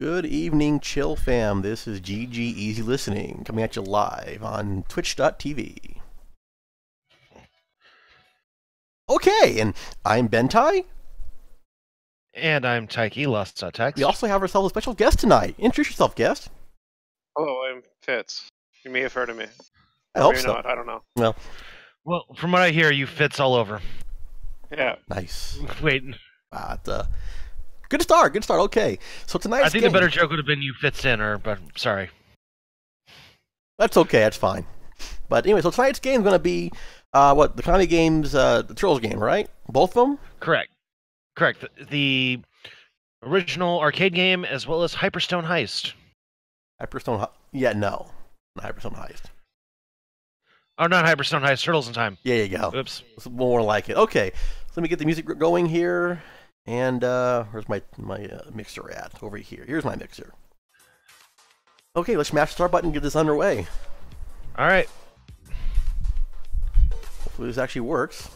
Good evening, Chill Fam. This is GG Easy Listening coming at you live on Twitch.tv. Okay, and I'm Bentai. And I'm Taiki, Lost Text. We also have ourselves a special guest tonight. Introduce yourself, guest. Hello, I'm Fitz. You may have heard of me. I hope Maybe so. not, I don't know. Well, Well, from what I hear, you fits all over. Yeah. nice. Wait, uh, good start. Good start. Okay, so tonight's I think game, the better joke would have been you fits in, or but sorry. That's okay. That's fine. But anyway, so tonight's game is going to be uh, what the Konami games, uh, the Turtles game, right? Both of them. Correct, correct. The, the original arcade game as well as Hyperstone Heist. Hyperstone. Yeah, no, not Hyperstone Heist. Oh, not Hyperstone Heist. Turtles in Time. Yeah, you go. Oops. It's more like it. Okay, so let me get the music going here. And uh, where's my my uh, mixer at? Over here. Here's my mixer. Okay, let's smash the start button and get this underway. All right. Hopefully this actually works.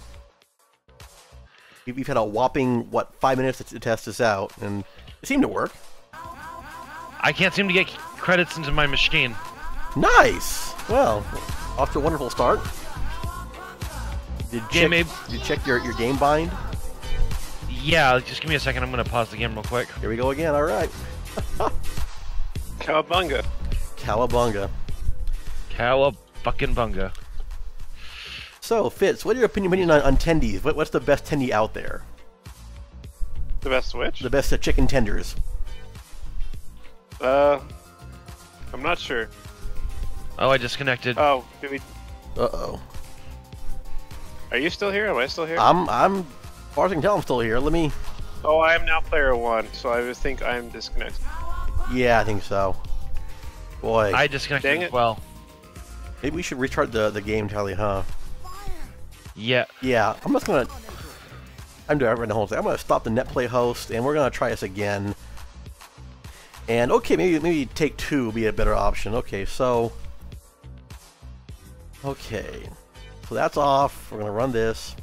We- We've had a whopping what five minutes to to test this out, and it seemed to work. I can't seem to get credits into my machine. Nice. Well, off to a wonderful start. Did you Game check, did you check your, your game bind? Yeah, just give me a second. I'm gonna pause the game real quick. Here we go again. All right. Cowabunga. Cowabunga. Cowa fucking bunga. So, Fitz, what are your opinion, opinion on, on tendies? What, what's the best tendy out there? The best Switch? The best uh, chicken tenders? Uh, I'm not sure. Oh, I disconnected. Oh, did we? Uh-oh. Are you still here? Am I still here? I'm, I'm, as far as I can tell, I'm still here. Let me, oh, I am now player one, so I would think I'm disconnected. yeah, I think so. Boy, I disconnected Dang as it. well. maybe we should restart the, the game, Charlie, huh? Yeah. Yeah, I'm just gonna. I'm doing right the whole thing. I'm gonna stop the netplay host, and we're gonna try this again. And okay, maybe maybe take two would be a better option. Okay, so. Okay, so that's off. We're gonna run this.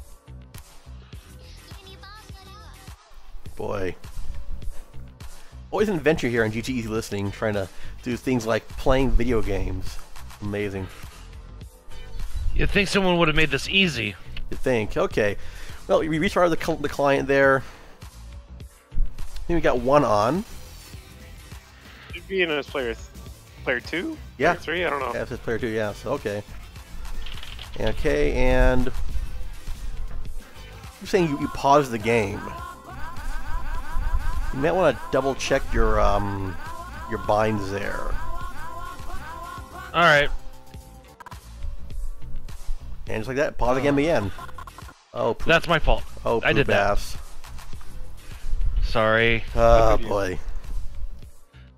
Boy, always an adventure here on GG Easy Listening, trying to do things like playing video games. Amazing. You'd think someone would have made this easy. You think? Okay. Well, we restarted the, cl- the client there. Then we got one on. Should be in as player, player two. Yeah. Player three. I don't know. Yeah, it player two. Yeah. So okay. Okay, and you're saying you, you pause the game. You might want to double check your um your binds there. All right. And just like that, pause again again. Oh, poop, That's my fault. oh, I did poop that. Sorry. Oh boy.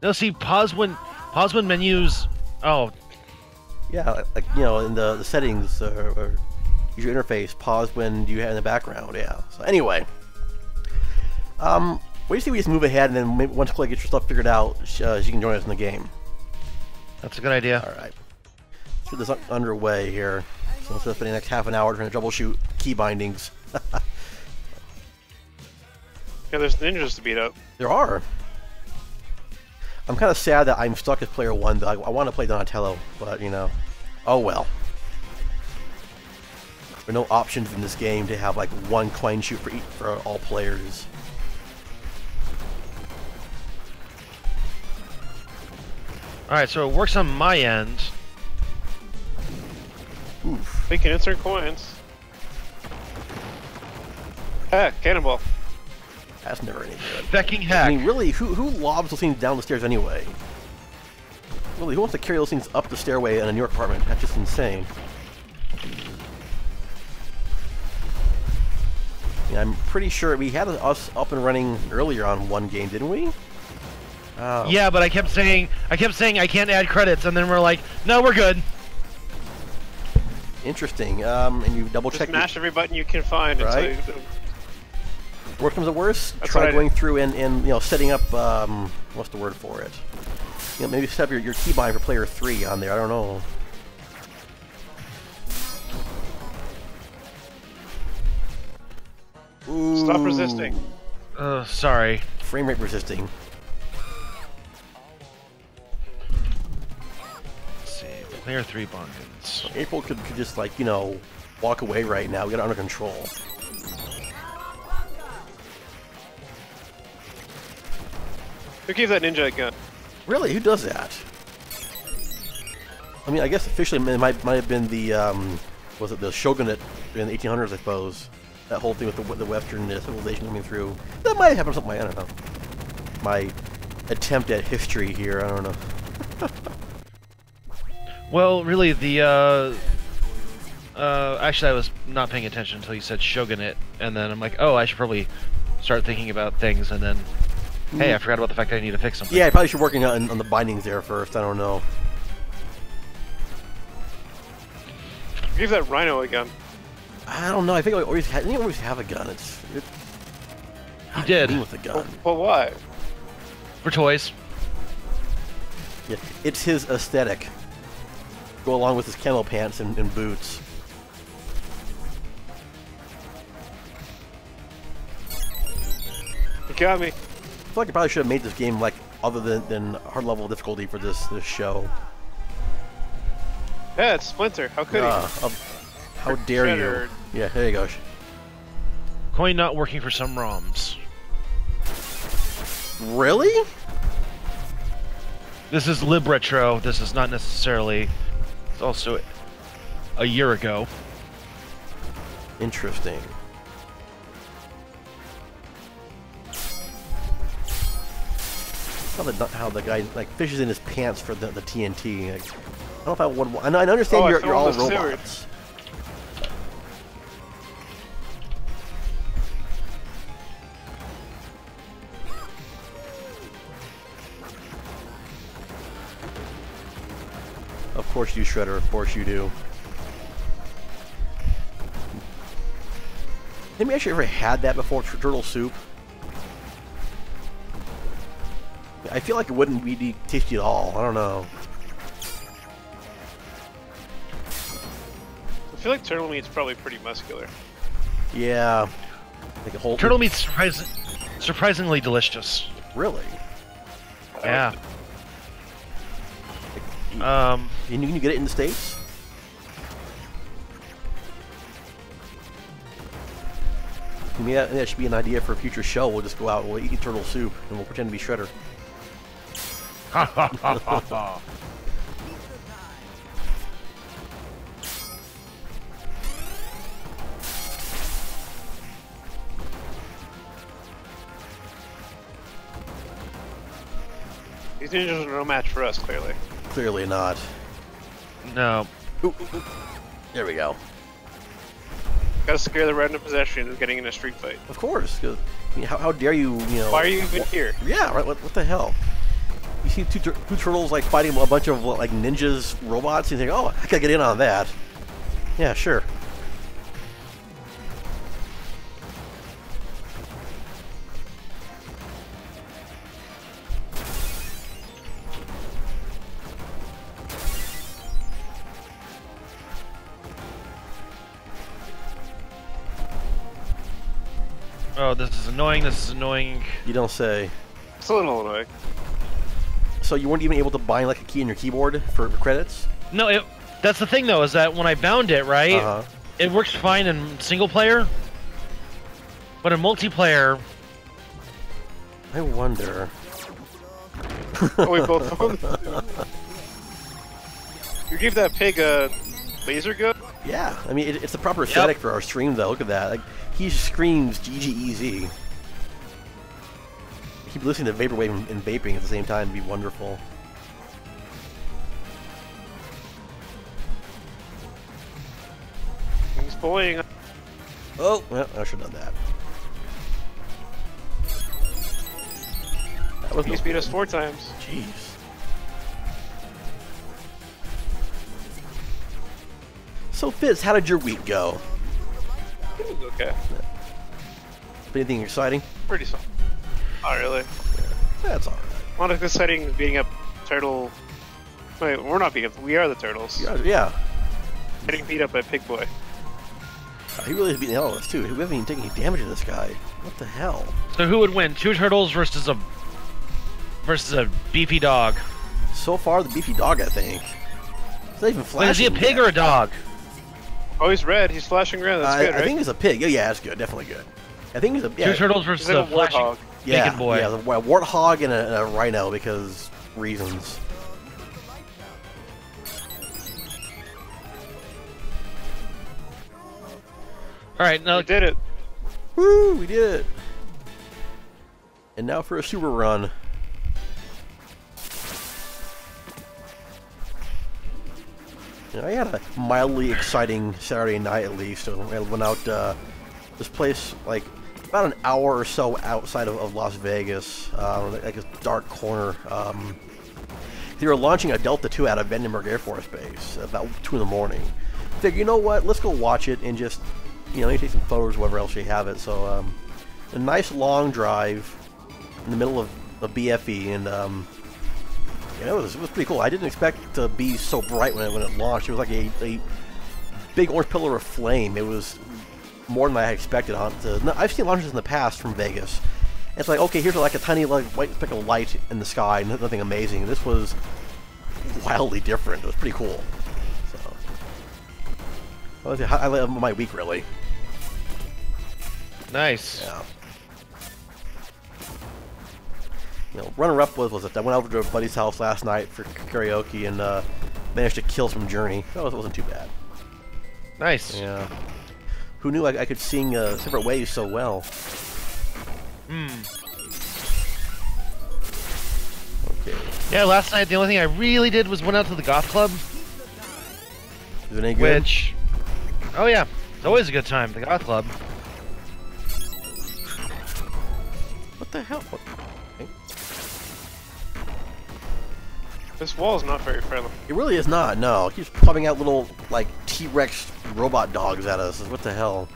No, see, pause when pause when menus. Oh, Yeah, like you know, in the the settings uh, or user interface, pause when you have in the background. Yeah. So anyway, um, what do you say we just move ahead and then maybe once Clay gets your stuff figured out, sh- uh, she can join us in the game. that's a good idea. All right. Let's get this un- underway here. So instead of spending the next half an hour trying to troubleshoot key bindings, Yeah, there's ninjas to beat up. there are. I'm kind of sad that I'm stuck as player one. Though I, I want to play Donatello, but you know, oh well. There are no options in this game to have like one coin shoot for each, for all players. All right, so it works on my end. Oof. They can insert coins. Ah, cannonball. That's never any good. Fecking I mean, really, who who lobs those things down the stairs anyway? Really, who wants to carry those things up the stairway in a New York apartment? That's just insane. Yeah, I'm pretty sure we had us up and running earlier on one game, didn't we? Oh. Yeah, but I kept saying I kept saying I can't add credits, and then we're like, no, we're good. Interesting. Um, and you double Just check. mash every button you can find. Right. Until you, Worst comes to worst, That's try going through and, and you know setting up um, what's the word for it? You know, maybe set up your, your keybind for player three on there. I don't know. Stop resisting. Uh, sorry. Frame rate resisting. Player three bunkins. April could, could just like you know walk away right now. We got it under control. Who gave that ninja a gun? Really, who does that? I mean, I guess officially it might might have been the um, was it the shogunate in the 1800s, I suppose. That whole thing with the, the Western uh, civilization coming through. That might have happened something. I don't know. My attempt at history here. I don't know. Well, really, the uh, uh, actually, I was not paying attention until you said shogunate, and then I'm like, oh, I should probably start thinking about things, and then, hey, I forgot about the fact that I need to fix something. Yeah, I probably should work on, on the bindings there first. I don't know. Give that rhino a gun? I don't know. I think I always had. I think I always have a gun. It's. It, You did with a gun. Well, why? for toys. Yeah, it's his aesthetic. Go along with his kennel pants and, and boots. You got me. I feel like I probably should have made this game like other than, than hard level difficulty for this this show. Yeah, it's Splinter. How could Ah, um, how dare Shredder. you? Yeah, there you go. Coin not working for some ROMs. Really? This is libretro. This is not necessarily. It's also a year ago. Interesting. How the how the guy like fishes in his pants for the, the TNT. Like, I don't know if I would. I, understand Oh, you're, fell you're all in the Of course you, Shredder. Of course you do. Have you actually ever had that before, tur- turtle soup? I feel like it wouldn't be tasty at all. I don't know. I feel like turtle meat's probably pretty muscular. Yeah. Like a whole Turtle meat's surprising, surprisingly delicious. Really? Yeah. Um, Can you, can you get it in the states? Maybe that, that should be an idea for a future show. We'll just go out and we'll eat turtle soup and we'll pretend to be Shredder. ha ha ha ha ha. These ninjas are no match for us, clearly. Clearly not. No. Ooh, ooh, ooh. There we go. Gotta scare the random possession of getting in a street fight. Of course. 'cause, I mean, how, how dare you, you know... Why are you even here? Yeah, right. What, what the hell? You see two, two turtles like fighting a bunch of like ninjas, robots, and you think, oh, I gotta get in on that. Yeah, sure. Oh, this is annoying. This is annoying. You don't say. It's a little annoying. So you weren't even able to bind like a key in your keyboard for credits? No, it, that's the thing though, is that when I bound it, right, Uh-huh. it works fine in single player, but in multiplayer, I wonder. Oh, we both of them? You gave that pig a laser gun? Yeah, I mean, it, it's the proper aesthetic for our stream, though. Look at that. Like, he screams GGEZ. Keep listening to Vaporwave and, and vaping at the same time. It'd be wonderful. He's bullying. Oh, well, I should have done that. That was no He's beat us four times. Jeez. So, Fitz, how did your week go? It was okay. Anything exciting? Pretty solid. Not really. That's alright. Not as exciting as beating up Turtle. Wait, we're not beating up. We are the Turtles. Yeah, yeah. Getting beat up by Pig Boy. Uh, he really is beating the hell out of us, too. We haven't even taken any damage to this guy. What the hell? so who would win? Two turtles versus a versus a beefy dog. So far, the beefy dog, I think. not even Wait, is he a pig yet. or a dog? Oh, he's red. He's flashing red. That's Uh, I, good, I right? think he's a pig. Yeah, yeah, that's good. Definitely good. I think he's a yeah, Two turtles versus a a flashing warthog. yeah, boy. yeah, the, a warthog and a, and a rhino because reasons. All right, now We did it. Woo, we did it. And now for a super run. You know, I had a mildly exciting Saturday night at least. So I went out uh, this place like about an hour or so outside of, of Las Vegas, uh, like, a dark corner. Um, they were launching a Delta 2 out of Vandenberg Air Force Base about 2 in the morning. I Figured, you know what, let's go watch it and just, you know, take some photos, whatever else you have it. So, um, a nice long drive in the middle of a BFE, and um, yeah, it was, it was pretty cool. I didn't expect it to be so bright when it, when it launched. It was like a, a big orange pillar of flame. It was more than I had expected. On I've seen launches in the past from Vegas. It's like, okay, here's like a tiny like white speck of light in the sky, nothing amazing. This was wildly different. It was pretty cool. So, that was the highlight of my week, really. nice. Yeah. You know, runner-up was was it? I went over to a buddy's house last night for karaoke and uh, managed to kill some Journey. That was, wasn't too bad. Nice. Yeah. Who knew I, I could sing uh, separate ways so well? Hmm. Okay. Yeah, last night the only thing I really did was went out to the goth club, Is it any good? which, oh yeah, it's always a good time. The goth club. What the hell? What? This wall is not very friendly. It really is not. No, it keeps popping out little like T-Rex robot dogs at us. What the hell?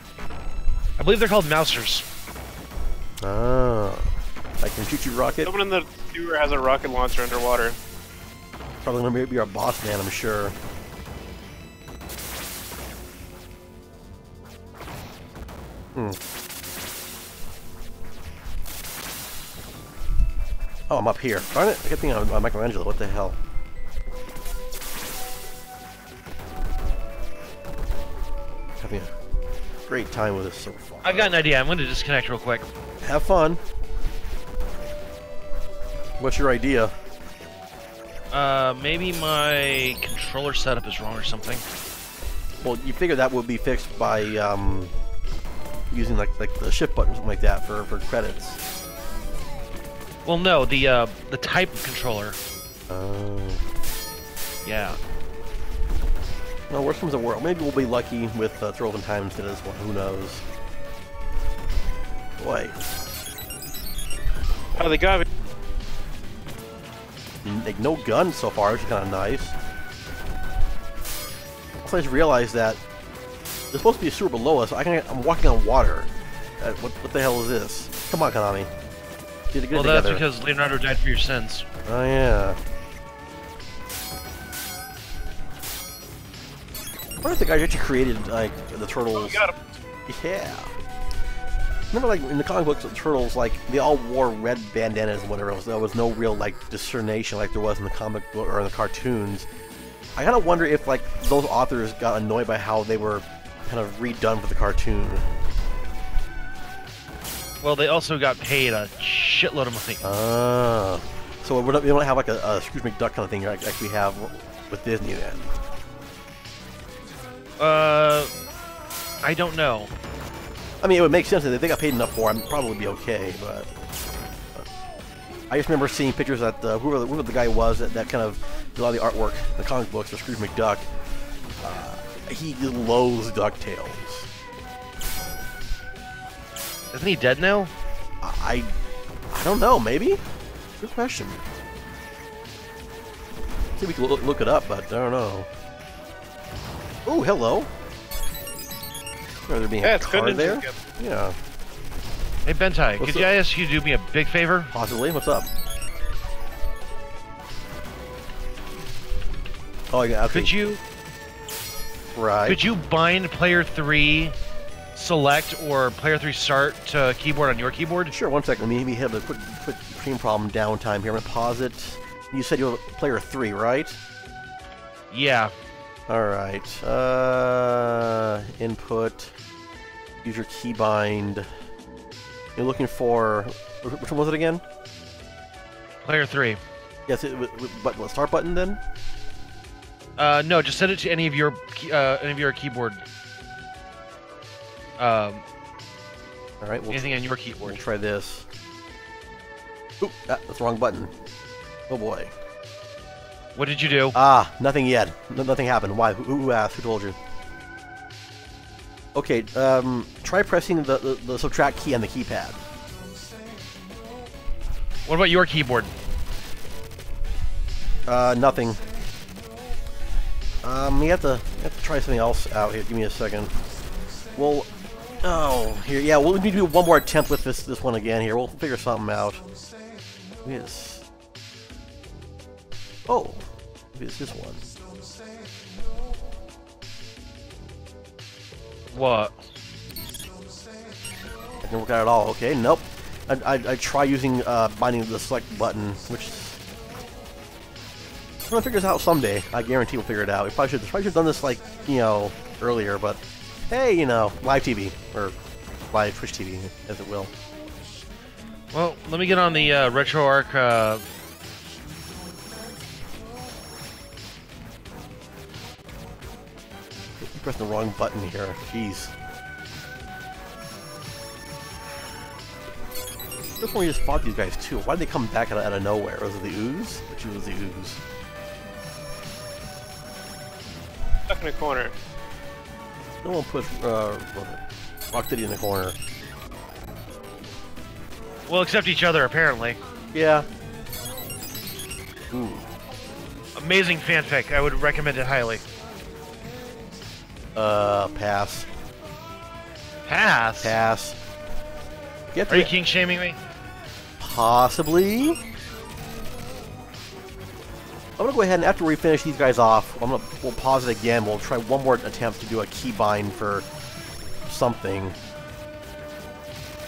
I believe they're called mousers. Ah, like from ChuChu Rocket. Someone in the sewer has a rocket launcher underwater. Probably gonna be our boss man, I'm sure. Hmm. Oh, I'm up here. Darn it! I kept thinking I'm, I'm Michelangelo. What the hell? Having a great time with this so far. I've got an idea. I'm going to disconnect real quick. Have fun. What's your idea? Uh, maybe my controller setup is wrong or something. Well, you figure that would be fixed by um, using like like the shift button or something like that for, for credits. Well, no, the uh, the type of controller. Oh. Yeah. No, worst comes to worst. Maybe we'll be lucky with uh, Throw in Time instead of this one. Who knows? Boy, Oh, they got me. n- like no guns so far, which is kind of nice. Also, I just realized that there's supposed to be a sewer below us. I can, I'm walking on water. Uh, what, what the hell is this? Come on, Konami. Get, get Well, it that's together. because Leonardo died for your sins. Oh yeah. I wonder if the guy who actually created like the Oh, turtles. we got him. Yeah. Remember, like in the comic books, the turtles like they all wore red bandanas and whatever else. There was no real like discernation like there was in the comic book or in the cartoons. I kind of wonder if like those authors got annoyed by how they were kind of redone for the cartoon. Well, they also got paid a shitload of money. Ah. So we don't, we don't have like a, a Scrooge McDuck kind of thing like, like we have with Disney then. Uh, I don't know. I mean, it would make sense that if they got paid enough for it, I'd probably be okay, but... but I just remember seeing pictures that uh, whoever, whoever the guy was that, that kind of did a lot of the artwork, the comic books for Scrooge McDuck. Uh, he loathes DuckTales. Isn't he dead now? I, I don't know, maybe? Good question. See if we can look, look it up, but I don't know. Oh, hello. Are there being Yeah, a it's car ninja there? Yeah, Hey, Bentai, What's could you up? ask you to do me a big favor? possibly. What's up? Oh, yeah. Okay. Could you Right. could you bind player three select or player three start to keyboard on your keyboard? Sure. One second. Let me, have a quick, quick screen problem downtime here. I'm gonna pause it. You said you have player three, right? Yeah. Alright. Uh, input. User keybind. You're looking for. Which one was it again? Player three. Yes, it, with, with, but what, start button then? Uh, no, just send it to any of your uh, any of your keyboard. Um, Alright, we'll, anything on your we'll keyboard. try this. Oop, ah, that's the wrong button. Oh boy. What did you do? Ah, nothing yet. No, nothing happened. Why? Who, who asked? Who told you? Okay, um, try pressing the, the, the subtract key on the keypad. What about your keyboard? Uh, nothing. Um, you have to you have to try something else out here. Give me a second. Well, oh, here, yeah, we'll need to do one more attempt with this this one again. Here, we'll figure something out. Yes. Oh, maybe it's this one. What? I didn't work out at all. Okay, nope. I, I, I try using uh, binding the select button, which I'm gonna figure this out someday. I guarantee we'll figure it out. We probably should probably should have done this like you know earlier, but hey, you know, live TV or live Twitch TV, as it will. Well, let me get on the uh, RetroArch. Uh, You pressed the wrong button here. Jeez. This one we just fought these guys too. Why did they come back out of, out of nowhere? Was it the ooze? Which was the ooze? Stuck in a corner. No one put uh, what it? Rocksteady in the corner. well, accept each other apparently. Yeah. Ooh. Amazing fanfic. I would recommend it highly. Uh, pass. Pass. Pass. Get Are you to king shaming me? possibly. I'm gonna go ahead and after we finish these guys off, I'm gonna we'll pause it again. We'll try one more attempt to do a keybind for something.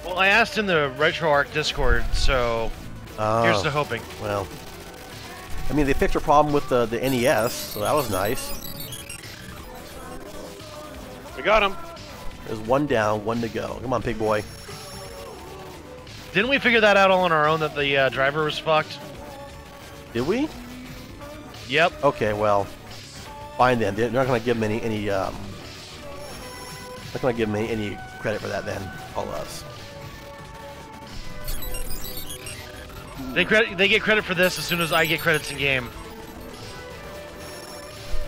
Well, I asked in the RetroArch Discord, so Uh, here's the hoping. well. I mean, they fixed a problem with the the NES, so that was nice. We got him. There's one down, one to go. Come on, pig boy. Didn't we figure that out all on our own that the uh, driver was fucked? Did we? Yep. Okay, well, fine then. They're not gonna give him any any um. Not gonna give him any, any credit for that then. All of us. They credit. They get credit for this as soon as I get credits in game.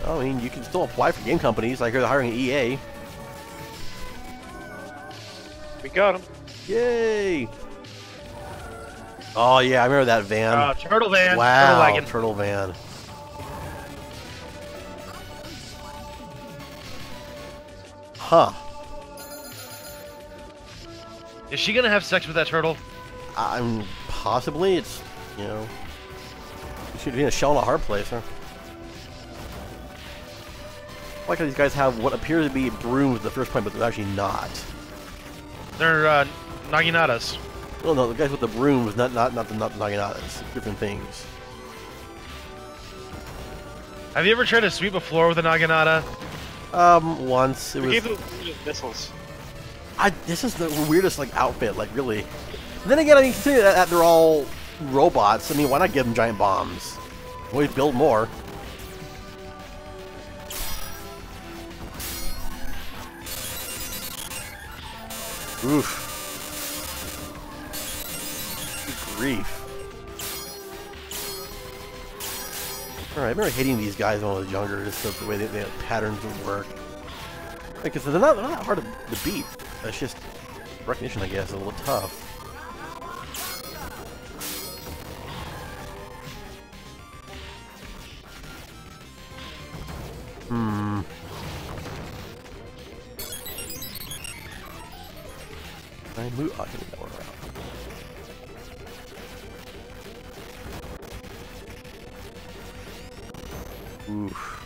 I mean, you can still apply for game companies. Like they're hiring EA. We got him. Yay! Oh yeah, I remember that van. Uh, turtle van. wow, Turtle wagon. turtle van. Huh. Is she gonna have sex with that turtle? I'm possibly it's you know. Should be in a shell in a hard place, huh? I like how these guys have what appears to be brooms at the first point, but they're actually not. They're uh, Naginatas. Well, no, the guys with the brooms, not not not the not the Naginatas, different things. Have you ever tried to sweep a floor with a Naginata? Um, once it We was. gave them missiles. I, this is the weirdest like outfit, like really. Then again, I mean, considering that, that they're all robots, I mean, why not give them giant bombs? Always build more. Oof. Good grief. Alright, I remember hating these guys when I was younger, just the, way they, the patterns would work. Because they're not, they're not hard to, to beat. It's just recognition, I guess, is a little tough. Hmm. I move. Oh, I can move that Oof.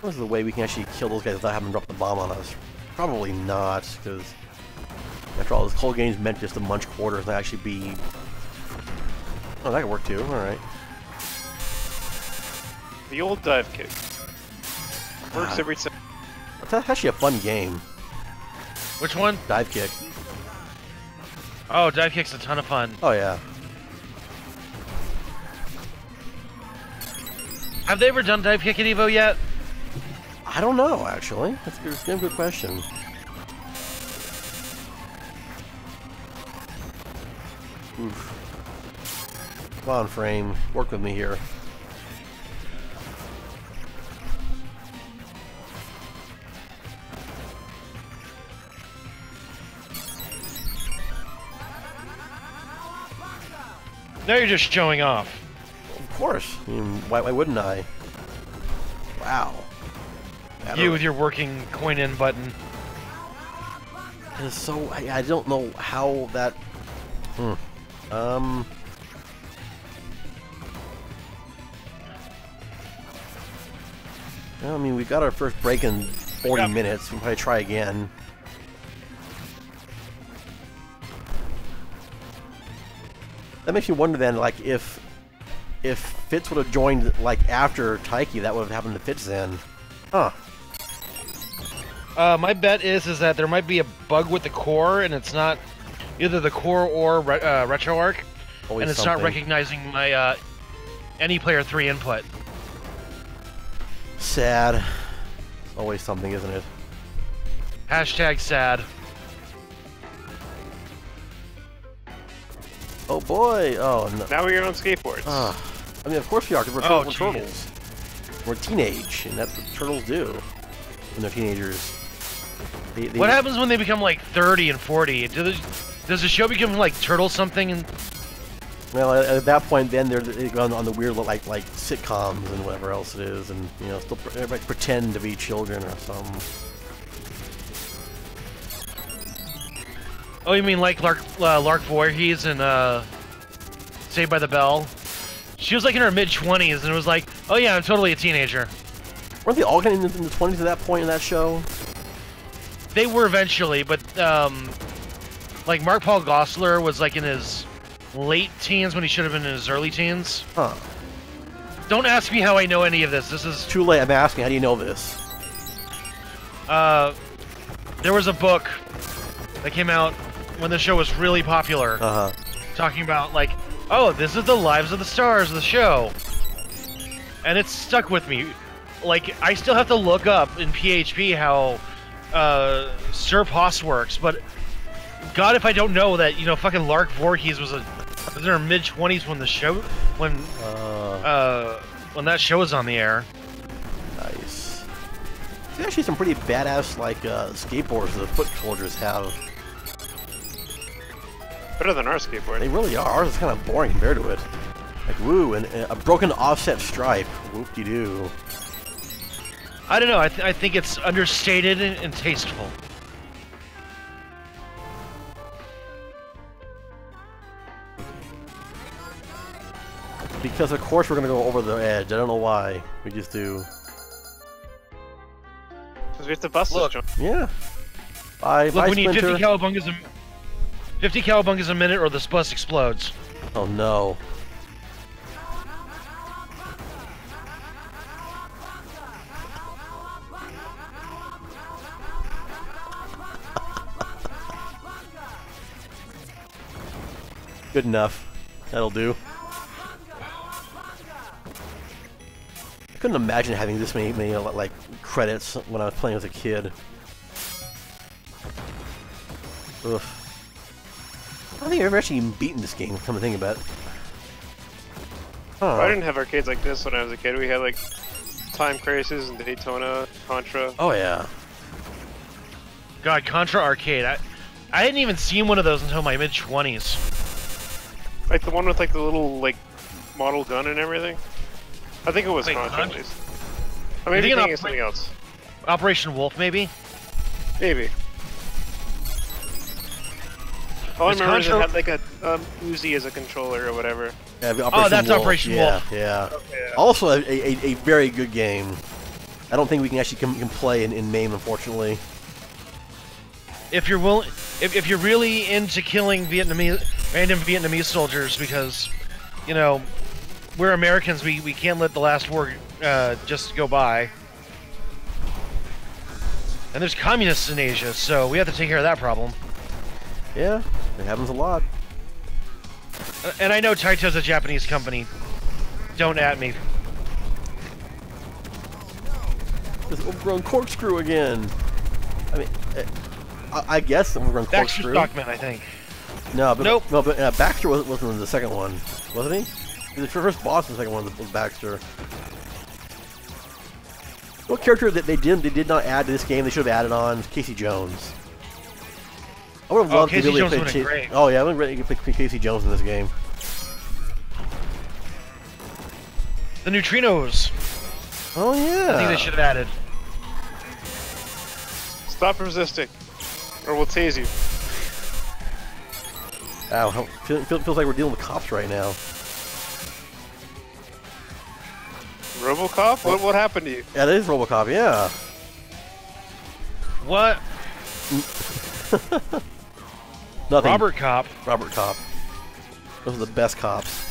What is the way we can actually kill those guys without having them drop the bomb on us? Probably not, because after all, this whole game's meant just to munch quarters and actually be... Oh, that could work too, alright. The old dive kick. Works Ah. every time. That's actually a fun game. Which one? Dive kick. Oh, dive kick's a ton of fun. Oh yeah. Have they ever done dive kick at Evo yet? I don't know actually. That's a good, that's a good question. Oof. Come on, frame. Work with me here. Now you're just showing off. I mean, why, why wouldn't I? Wow. I You with your working coin in button. It's so I, I don't know how that. Hmm. Um. I mean, we got our first break in 40 Yep. minutes. We'll probably try again. That makes me wonder then, like, if if Fitz would have joined like after Taiki, that would have happened to Fitz then. Huh. Uh, my bet is is that there might be a bug with the core, and it's not either the core or re- uh, RetroArch, Always and it's something. not recognizing my uh, any player three input. Sad. Always something, isn't it? Hashtag sad. Oh boy! Oh no. Now we're on skateboards. Ah, I mean, of course we are, 'cause we're, Oh, we're jeez. turtles. We're teenage, and that's what turtles do when they're teenagers. They, they, What happens when they become like 30 and 40? Do the, does the show become like turtle something? And Well, at, at that point, then they're, they go on, on the weird like like sitcoms and whatever else it is, and you know, still pre- pretend to be children or something. Oh, you mean like Lark uh, Lark Voorhees and uh, Saved by the Bell? She was like in her mid 20s and it was like, oh yeah, I'm totally a teenager. Weren't they all getting in the twenties at that point in that show? They were eventually, but um, like Mark Paul Gosselaar was like in his late teens when he should have been in his early teens. Huh? Don't ask me how I know any of this. This is Too late. I'm asking. How do you know this? uh, there was a book that came out when the show was really popular, Uh huh. talking about like, oh, this is the lives of the stars of the show, and it's stuck with me. Like, I still have to look up in PHP how uh, strpos works, but God, if I don't know that, you know, fucking Lark Voorhees was a was in her mid twenties when the show when Uh, uh when that show was on the air. nice. There's actually some pretty badass like uh, skateboards the foot soldiers have. Better than our skateboard. They really are. Ours is kind of boring compared to it. Like woo, and, and a broken offset stripe. Whoop de doo. I don't know. I, th- I think it's understated and, and tasteful. Because of course we're gonna go over the edge. I don't know why. We just do. Because we have to bust Look. this joint. Yeah. Bye, Look, bye, we need 50 Splinter. cowabungas a 50 cowabungas a minute, or this bus explodes. oh no. Good enough. That'll do. I couldn't imagine having this many, many uh, like credits when I was playing as a kid. Ugh. I don't think I've ever actually even beaten this game, come to think about it. Huh. I didn't have arcades like this when I was a kid. We had like Time Crisis and Daytona, Contra. Oh yeah. God, Contra Arcade. I, I hadn't even seen one of those until my mid 20s. Like the one with like the little like model gun and everything. I think it was Wait, Contra at Contra? least. I mean, thinking thinking of- of something else. Operation Wolf, maybe? Maybe. All I Was remember is it Contra- had like a um, Uzi as a controller or whatever. yeah the Oh, that's Wolf. Operation yeah, Wolf. Yeah, Yeah. Also, a, a, a very good game. I don't think we can actually can, can play in, in MAME, unfortunately. If you're willing, if, if you're really into killing Vietnamese, random Vietnamese soldiers because, you know, we're Americans. We we can't let the last war uh, just go by. And there's communists in Asia, so we have to take care of that problem. Yeah, it happens a lot. And I know Taito's a Japanese company. Don't at me. This overgrown corkscrew again. I mean, eh, I, I guess overgrown Baxter corkscrew. Stockman, I think. No, but Nope. no, but uh, Baxter wasn't, wasn't in the second one, wasn't he? The first boss in the second one was Baxter. What character that they did they did not add to this game? They should have added on Casey Jones. I would have Oh, loved Casey to really Jones play would've been Ca- great. Oh yeah, I would have really pick Casey Jones in this game. The neutrinos. Oh yeah. I think they should have added. Stop resisting, or we'll tase you. Ow, how- feel, feel, feels like we're dealing with cops right now. RoboCop? What what happened to you? Yeah, that is RoboCop. Yeah. What? Nothing. Robert Cop. Robert Cop. Those are the best cops.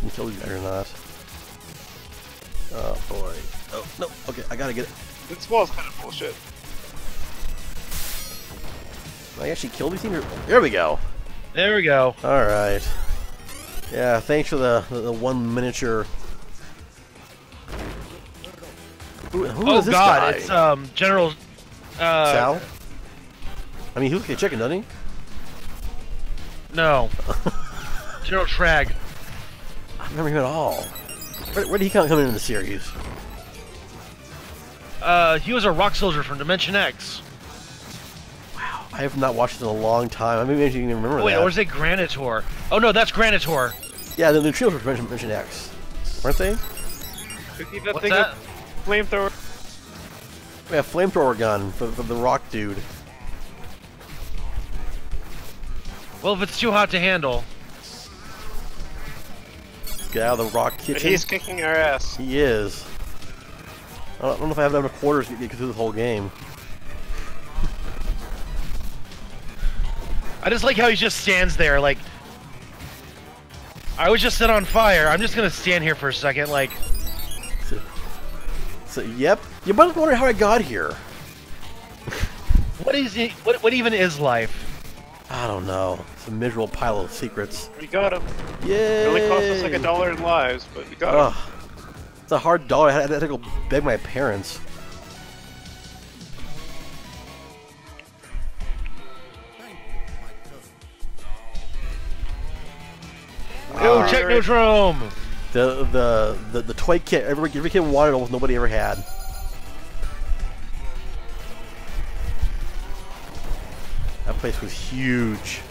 Can kill you guys or not. Oh boy. Oh no. Okay, I gotta get it. This wall's kind of bullshit. I actually killed these things. There we go. There we go. All right. Yeah. Thanks for the the, the one miniature. Who, who oh is this God, guy? it's um General. Uh, Sal. I mean, he looks like a chicken, doesn't he? No. General Traag. I don't remember him at all. Where, where did he come, come in the series? Uh, he was a rock soldier from Dimension X. I have not watched it in a long time. I mean, maybe you can remember Oh, wait, that. or is it Granitor? Oh no, that's Granitor. Yeah, the neutrinos were Mission, Mission X, weren't they? Could keep that What's that? up. Flamethrower. Yeah, flamethrower gun for, for the rock dude. Well, if it's too hot to handle. Get out of the rock But kitchen. he's kicking our ass. He is. I don't, I don't know if I have enough quarters to get through this whole game. I just like how he just stands there, like. I was just set on fire. I'm just gonna stand here for a second, like. So, so yep. You might wonder how I got here. What is it? What, what even is life? I don't know. It's a miserable pile of secrets. We got him. Yeah. It only cost us like a dollar in lives, but we got him. It's a hard dollar. I had, I had to go beg my parents. Go Alright. Technodrome! The the the, the toy kit every every kid wanted, almost nobody ever had. That place was huge.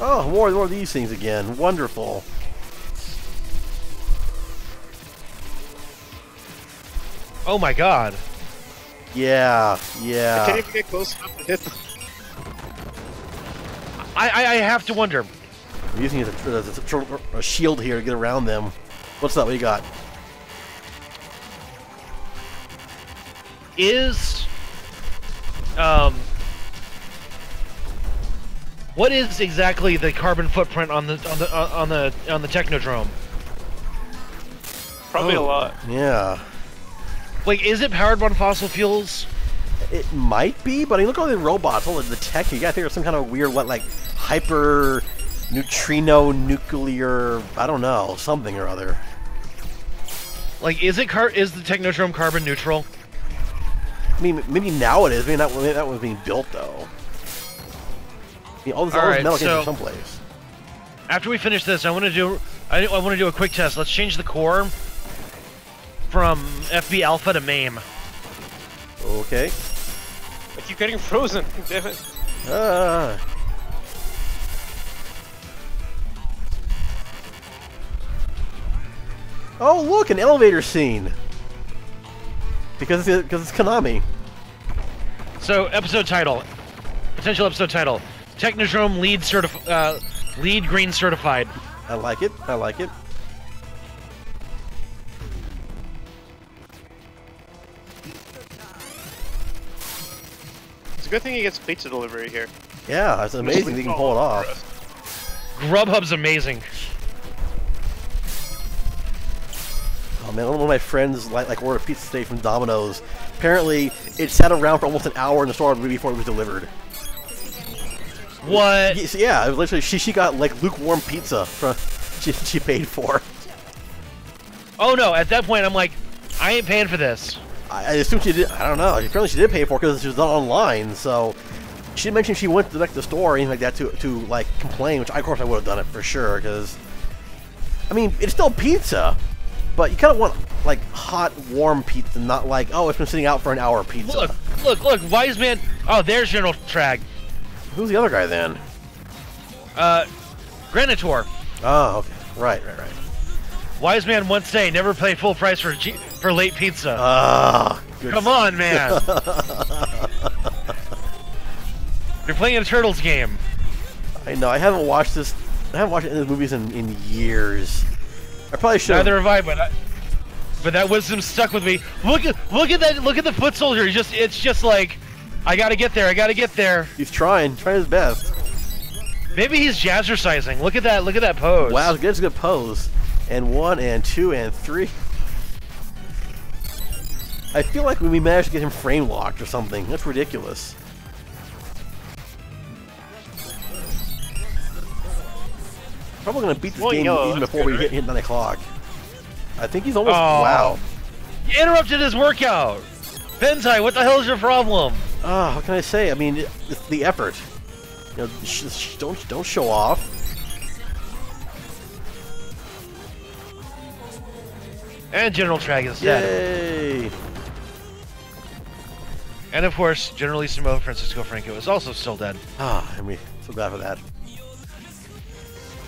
Oh, more more of these things again. Wonderful. Oh my god. Yeah, yeah. I can't even get close enough to hit them. I, I, I have to wonder. I'm using it as a, as a, tr- a shield here to get around them. What's that? What you got? Is um what is exactly the carbon footprint on the on the on the on the Technodrome? Probably Oh. a lot. Yeah. Like, is it powered by fossil fuels? It might be, but I mean, look at all the robots, all the, the tech. You gotta think of some kind of weird, what, like hyper neutrino nuclear. I don't know, something or other. Like, is it car? Is the Technodrome carbon neutral? I mean, maybe now it is. Maybe that maybe that was being built though. I mean, all this, all Alright, this metal came so- from someplace. After we finish this, I want to do I, I want to do a quick test. Let's change the core from FB Alpha to MAME. Okay. I keep getting frozen. Damn it. Ah. Oh, look, an elevator scene. Because it's, because it's Konami. So, episode title, potential episode title: Technodrome lead certif- uh, lead green certified. I like it. I like it. It's a Good thing he gets pizza delivery here. Yeah, it's amazing they can pull it off. Grubhub's amazing. Oh man, one of my friends like, like ordered a pizza today from Domino's. Apparently, it sat around for almost an hour in the store before it was delivered. What? Yeah, it was literally she she got like lukewarm pizza from she she paid for. Oh no! At that point, I'm like, I ain't paying for this. I, I assume she did. I don't know. Apparently, she did pay for it because she was not online. So she didn't mention she went to like the store or anything like that to to like complain. Which I, of course I would have done it for sure because I mean it's still pizza, but you kind of want like hot warm pizza, not like oh it's been sitting out for an hour pizza. Look, look, look! Wise man. Oh, there's General Traag. Who's the other guy then? Uh, Granitor. Oh, okay. Right, right, right. Wise man once say, never pay full price for for late pizza. Ah, Come on, man. You're playing a Turtles game. I know. I haven't watched this. I haven't watched any of the movies in, in years. I probably should. Neither have I, but I, but that wisdom stuck with me. Look at look at that look at the foot soldier. He's just it's just like I gotta get there. I gotta get there. He's trying, trying his best. Maybe he's jazzercising. Look at that. Look at that pose. Wow, that's a good pose. And one, and two, and three. I feel like we managed to get him frame locked or something. That's ridiculous. Probably gonna beat this Well, game even before good, we hit, right? hit 9 o'clock. I think he's almost. Oh. Wow. You interrupted his workout. Bentai, what the hell is your problem? Ah, how can I say? I mean, it's the effort. You know, sh- sh- don't don't show off. And General Traag is dead. Yay! And of course, Generalissimo Francisco Franco is also still dead. Ah, I'm so glad for that.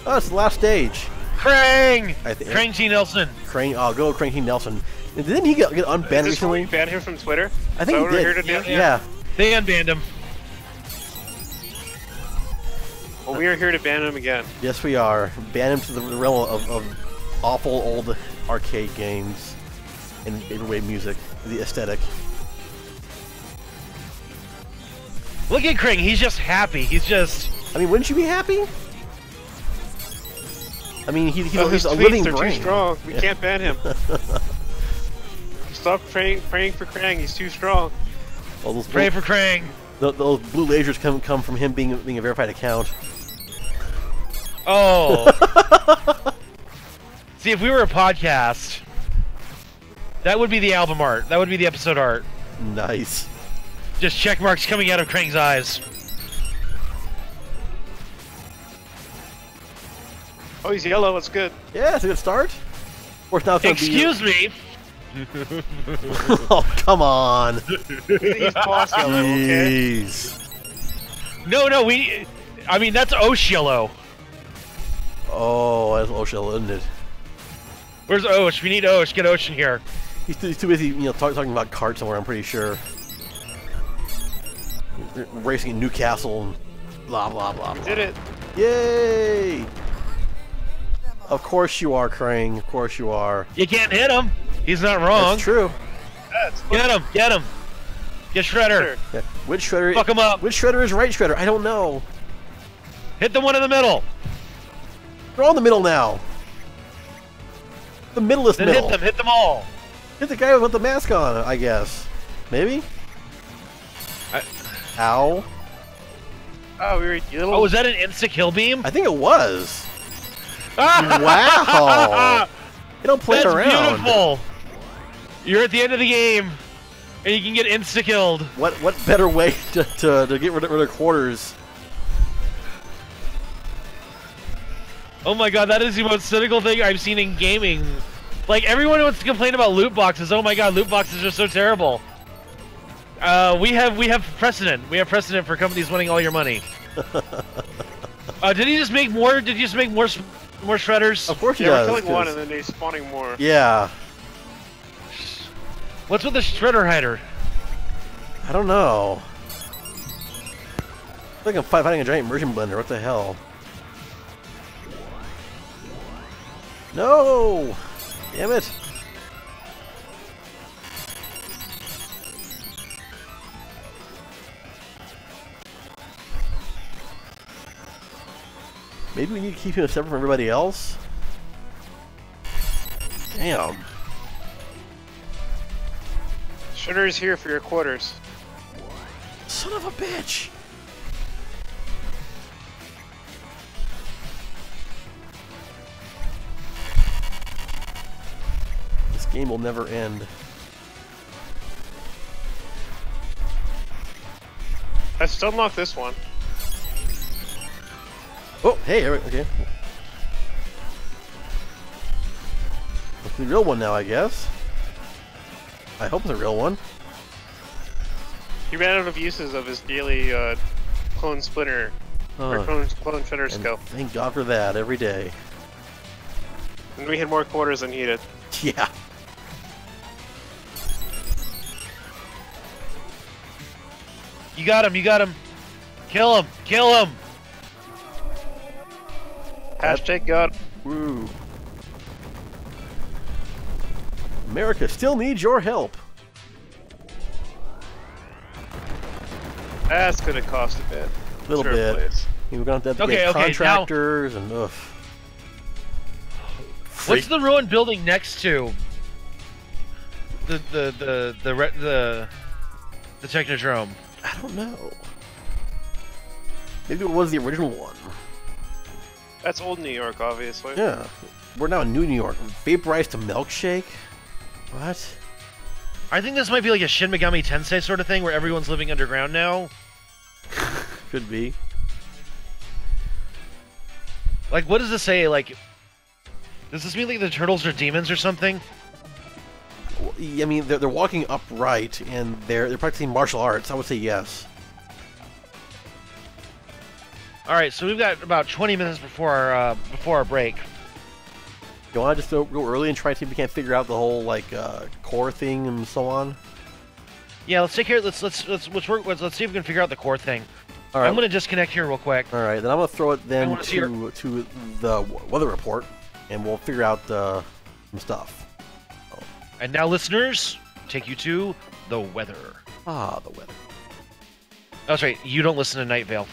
Oh, it's the last stage. Krang! I think Krang T. Nelson. Crane. Oh, good old Cranky Nelson. Didn't he get, get Is unbanned this where we recently? banned him from Twitter? I think Is he did. here to do? Yeah, Yeah. They unbanned him. Well, we are here to ban him again. Yes, we are. Ban him to the realm of, of awful old arcade games and vaporwave music, the aesthetic. Look at Krang. He's just happy. He's just. I mean, wouldn't you be happy? I mean, he, he's, oh, he's his a tweets living are brain. too strong. We Yeah. can't ban him. Stop praying, praying for Krang. He's too strong. All those Pray blue, for Krang. tho- those blue lasers come come from him being being a verified account. Oh. See, if we were a podcast, that would be the album art. That would be the episode art. Nice. Just check marks coming out of Krang's eyes. Oh, he's yellow. That's good. Yeah, it's a good start. Of course, now it's gonna Excuse me. oh, come on. He's boss yellow. Okay. Jeez. No, no, we. I mean, that's Osh yellow. Oh, that's Oshel, isn't it? Where's Osh? We need Osh. Get Osh in here. He's too, he's too busy, you know, talk, talking about carts somewhere. I'm pretty sure. Racing in Newcastle blah blah blah. blah. Did it. Yay! Of course you are, Crane. Of course you are. You can't hit him. He's not wrong. That's true. That's Get him. Get him. Get Shredder. Yeah. Which shredder? Fuck him up. Which shredder is right shredder? I don't know. Hit the one in the middle. They're all in the middle now. The middle is Then middle. hit them. Hit them all. Hit the guy with the mask on, I guess. Maybe? I- Ow. Oh, we were yellow. Oh, was that an insta kill beam? I think it was. Wow. You don't play That's around. beautiful. You're at the end of the game, and you can get insta killed. What what better way to, to, to get rid of, rid of quarters? Oh my god, that is the most cynical thing I've seen in gaming. Like everyone wants to complain about loot boxes. Oh my god, loot boxes are so terrible. Uh, we have we have precedent. We have precedent for companies winning all your money. uh, did he just make more? Did he just make more s- more shredders? Of course he Yeah, does. we're killing one 'cause- and then he's spawning more. yeah. What's with the shredder hider? I don't know. I think I'm fi- fighting a giant immersion blender. What the hell? No! Damn it! Maybe we need to keep him separate from everybody else? Damn. Shooter is here for your quarters. Son of a bitch! This game will never end. I still unlocked this one. Oh, hey, Eric, okay. It's the real one now, I guess. I hope it's a real one. He ran out of uses of his daily uh, clone splinter or clone, clone splinter And skill. thank God for that every day. And we had more quarters than he did. Yeah. You got him. You got him. Kill him. Kill him. Hashtag God. Woo. America still needs your help. That's gonna cost a bit. A little Sure, bit. please. We're gonna have to Okay, get okay, now- contractors and ugh. What's the ruined building next to the the the the re- the the Technodrome? I don't know. Maybe it was the original one. That's old New York, obviously. Yeah. We're now in New New York. Vaporized to milkshake? What? I think this might be like a Shin Megami Tensei sort of thing where everyone's living underground now. Could be. Like, what does this say? Like, does this mean like the turtles are demons or something? I mean, they're, they're walking upright and they're they're practicing martial arts. I would say yes. All right, so we've got about 20 minutes before our uh, before our break. You want to just go, go early and try to see if we can't figure out the whole like uh, core thing and so on? Yeah, let's take care. Let's let's let's let's work. Let's, let's see if we can figure out the core thing. All right. I'm gonna disconnect here real quick. All right, then I'm gonna throw it then wanna your- to to the weather report, and we'll figure out uh, some stuff. And now, listeners, take you to the weather. Ah, the weather. That's right. You don't listen to Night Vale.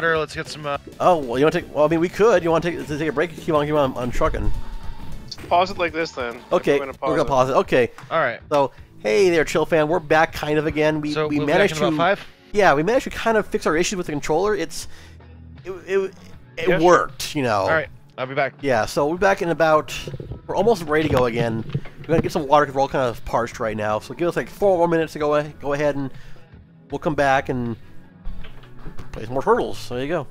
Let's get some. Uh, Oh, well, you want to take? Well, I mean, we could. You want to take, to take a break? Keep on, keep on, on trucking. Pause it like this then. Okay, we're we're gonna gonna, pause it. it. Okay, all right. so hey there, chill fan. We're back, kind of again. We So we we'll be back managed in to about five. yeah, we managed to kind of fix our issues with the controller. It's it it, it Yeah, sure. worked, you know. All right. I'll be back. Yeah, so we're back in about. We're almost ready to go again. We're gonna get some water because we're all kind of parched right now. So give us like four more minutes to go. a- Go ahead and we'll come back and play some more turtles. There you go.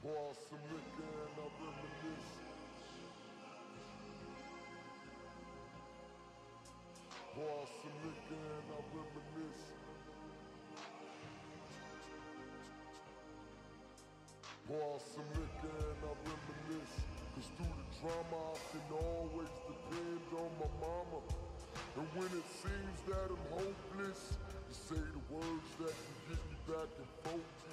Pour some liquor and I reminisce. Pour some liquor and I reminisce. Pour some liquor and I reminisce. Cause through the drama I can always depend on my mama. And when it seems that I'm hopeless, you say the words that can get me back in focus.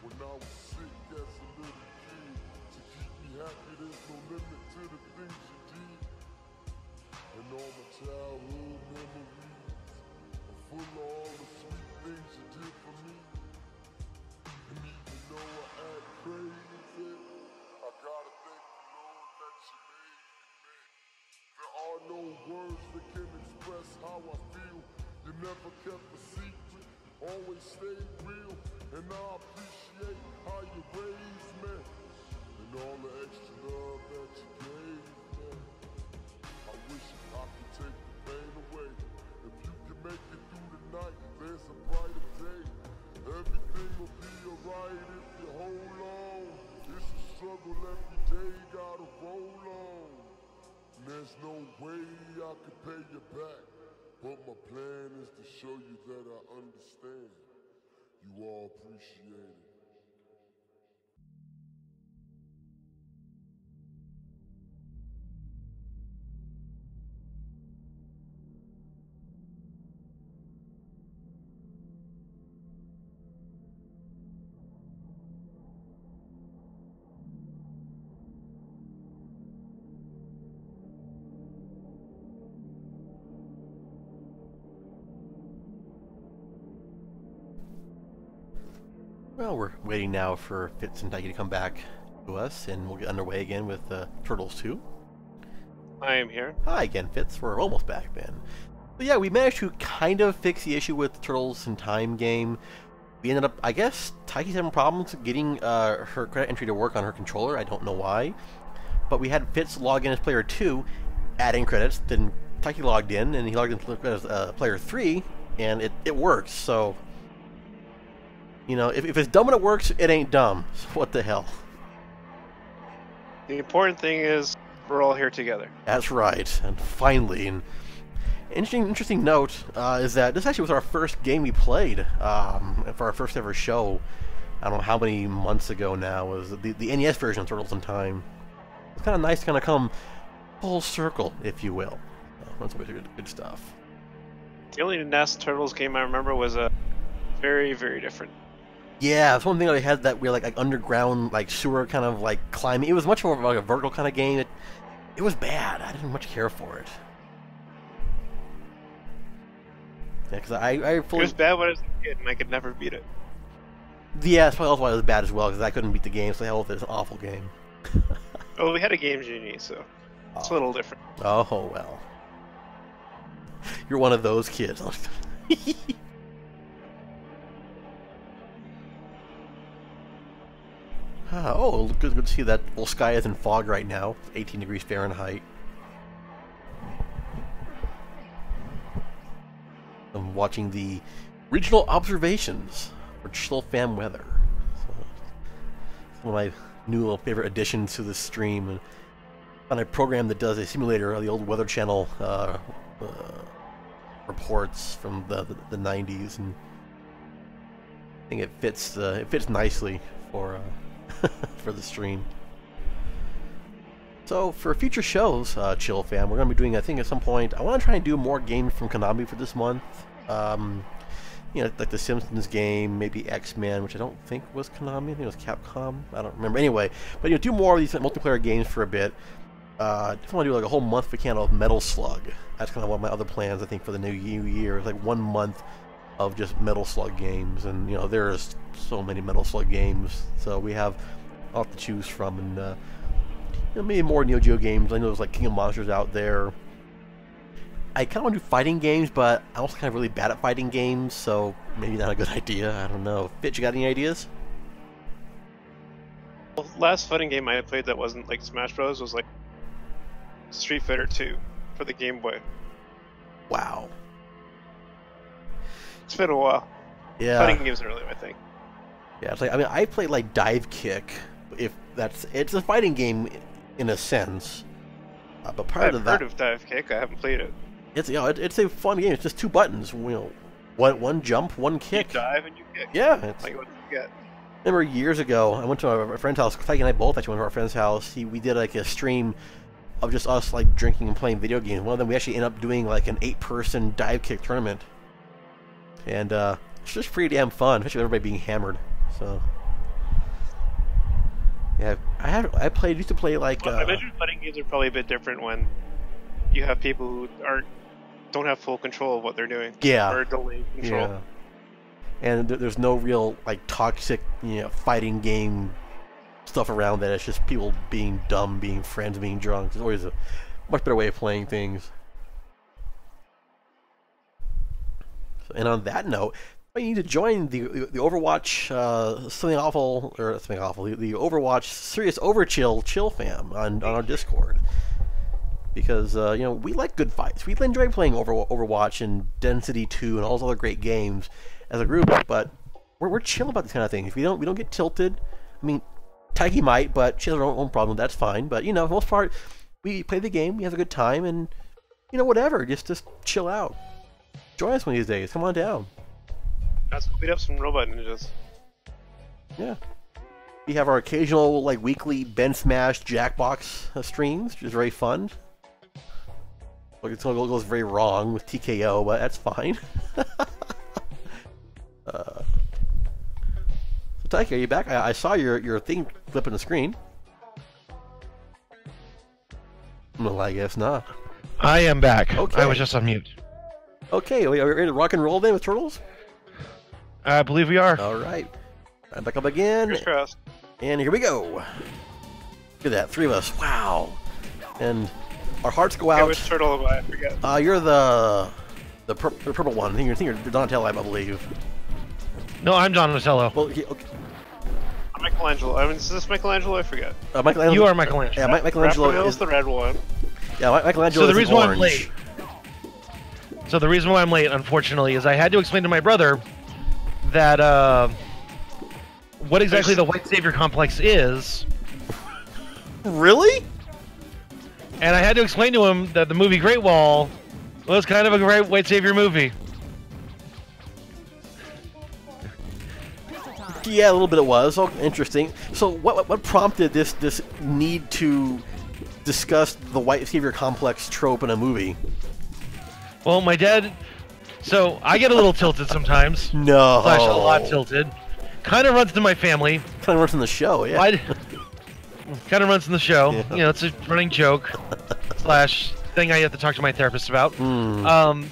When I was sick as a little kid, to keep me happy, there's no limit to the things you did. And all my childhood memories are full of all the sweet things you did for me. And even though I act crazy, I gotta thank the Lord that you made me. There are no words that can express how I feel. You never kept a secret, always stayed real. And I appreciate how you raised me. And all the extra love that you gave me. I wish I could take the pain away. If you can make it through the night, there's a brighter day. Everything will be alright if you hold on. It's a struggle every day, gotta roll on. There's no way I could pay you back. But my plan is to show you that I understand. You all appreciate it. Well, we're waiting now for Fitz and Taiki to come back to us, and we'll get underway again with uh, Turtles 2. I am here. Hi again, Fitz. We're almost back, man. But yeah, we managed to kind of fix the issue with the Turtles in Time game. We ended up, I guess, Taiki's having problems getting uh, her credit entry to work on her controller. I don't know why. But we had Fitz log in as player 2, adding credits. Then Taiki logged in, and he logged in as uh, player 3, and it, it works. So, you know, if, if it's dumb and it works, it ain't dumb. So what the hell? The important thing is we're all here together. That's right, and finally, and interesting, interesting note uh, is that this actually was our first game we played um, for our first ever show. I don't know how many months ago now was the, the NES version of Turtles in Time. it's kind of nice to kind of come full circle, if you will. So that's always good, good stuff. The only NES Turtles game I remember was a very, very different. Yeah, that's one thing that I had that weird like, like underground like sewer kind of like climbing. It was much more of like a vertical kind of game. It, it was bad. I didn't much care for it. Yeah, because I, I fully... It was bad when I was a kid, and I could never beat it. yeah, that's probably also why it was bad as well because I couldn't beat the game. So hell with it, it's an awful game. Oh, we had a Game Genie, so it's a oh. little different. Oh well, you're one of those kids. Ah, oh, good, good to see that. Well, sky is in fog right now. 18 degrees Fahrenheit. I'm watching the regional observations for Chill Fam weather. So, one of my new little favorite additions to the stream. And a program that does a simulator of the old Weather Channel uh, uh, reports from the, the, the 90s, and I think it fits uh, it fits nicely for uh, for the stream. So for future shows, uh, Chill Fam, we're going to be doing, I think, at some point. I want to try and do more games from Konami for this month. Um, you know, like the Simpsons game, maybe X Men, which I don't think was Konami. I think it was Capcom. I don't remember. Anyway, but you know, do more of these multiplayer games for a bit. Uh, just want to do like a whole month if we can of Metal Slug. That's kind of one of my other plans. I think for the new year is like one month of just Metal Slug games, and you know there's so many Metal Slug games, so we have a lot to choose from, and uh, you know, maybe more Neo Geo games. I know there's like King of Monsters out there. I kind of want to do fighting games, but I'm also kind of really bad at fighting games, so maybe not a good idea. I don't know. Fitz, you got any ideas? Well, last fighting game I played that wasn't like Smash Bros. was like Street Fighter 2 for the Game Boy. Wow. It's been a while. Yeah. Fighting games are really my thing. Yeah, it's like I mean I played like Dive Kick, if that's it's a fighting game in a sense, uh, but part I've heard that, of Dive Kick. I haven't played it. it's you know it, it's a fun game. It's just two buttons, you know, one one jump, one kick. You dive and you kick. Yeah, it's, Like what you get? remember years ago I went to a friend's house. Clay and I both actually went to our friend's house. He we did like a stream of just us like drinking and playing video games. One of them we actually ended up doing like an eight person dive kick tournament, and uh, it's just pretty damn fun, especially with everybody being hammered. So. Yeah, I had I played used to play like Well, uh, I imagine fighting games are probably a bit different when you have people who aren't don't have full control of what they're doing. Yeah. Or delayed control. yeah, and th- there's no real like toxic you know fighting game stuff around that. It's just people being dumb, being friends, being drunk. It's always a much better way of playing things. And on that note, you need to join the the Overwatch uh, something awful or something awful the, the Overwatch serious overchill chill fam on, on our Discord because uh, you know we like good fights. We enjoy playing Over, Overwatch and Destiny Two and all those other great games as a group, but we're, we're chill about these kind of things. We don't we don't get tilted. I mean, Taiki might, but she has her own, own problem. That's fine. But you know, for the most part, we play the game, we have a good time, and you know whatever. Just just chill out. Join us one of these days. Come on down. Let's beat up some robot ninjas. Yeah. We have our occasional like weekly Ben Smash Jackbox uh, streams, which is very fun. Look, it's gonna goes very wrong with TKO, but that's fine. uh, so Taiki, are you back? I, I saw your your thing flipping the screen. Well, I guess not. I am back. Okay. I was just on mute. Okay, are we ready to rock and roll then with Turtles? I believe we are. All right. I'm back up again. And here we go. Look at that, three of us. Wow. And our hearts go Yeah, out. which turtle am I? I forget. Uh, you're the the, pur- the purple one. I think you're, I think you're Donatello, I believe. No, I'm Donatello. Well, okay, okay. Michelangelo. I mean, is this Michelangelo? I forget. Uh, Michelangelo. You are Michelangelo. Yeah, Michelangelo Raphael's is the red one. yeah. Mi- Michelangelo So the is reason why I'm late, so the reason why I'm late, unfortunately, is I had to explain to my brother that uh, what exactly the White Savior complex is, Really? and I had to explain to him that the movie Great Wall was kind of a great White Savior movie. Yeah, a little bit it was. Oh, interesting. So, what, what what prompted this this need to discuss the white savior complex trope in a movie. Well, my dad. So I get a little tilted sometimes. No. Slash a lot tilted. Kind of runs in my family. Kind of runs in the show, yeah. I kind of runs in the show. Yeah. You know, it's a running joke slash thing I have to talk to my therapist about. Hmm. Um.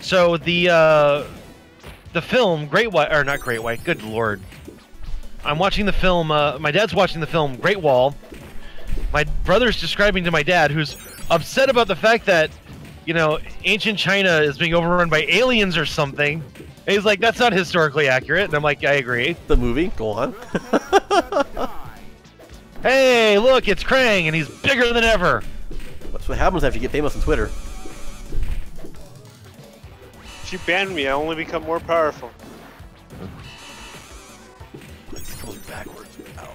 So the uh, the film Great White or not Great White. Good lord. I'm watching the film. Uh, my dad's watching the film Great Wall. My brother's describing to my dad, who's upset about the fact that, you know, ancient China is being overrun by aliens or something. And he's like, that's not historically accurate. And I'm like, I agree. the movie, go on. Hey, look, it's Krang, and he's bigger than ever. That's what happens after you get famous on Twitter. If you ban me, I only become more powerful. goes backwards. Ow.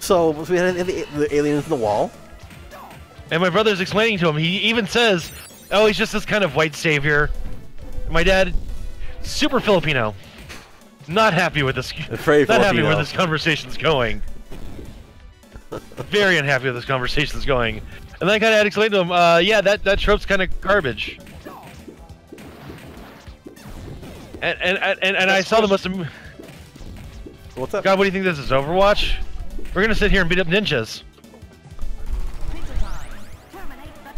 So we had the, the aliens in the wall. And my brother's explaining to him. He even says, "Oh, he's just this kind of white savior." My dad, super Filipino, not happy with this. Very not happy where this conversation's going. Very unhappy with this conversation's going. And then I kind of had to explain to him, uh, "Yeah, that that trope's kind of garbage." And and and, and, and I saw the most. What's up? God, what do you think this is? Overwatch? We're gonna sit here and beat up ninjas.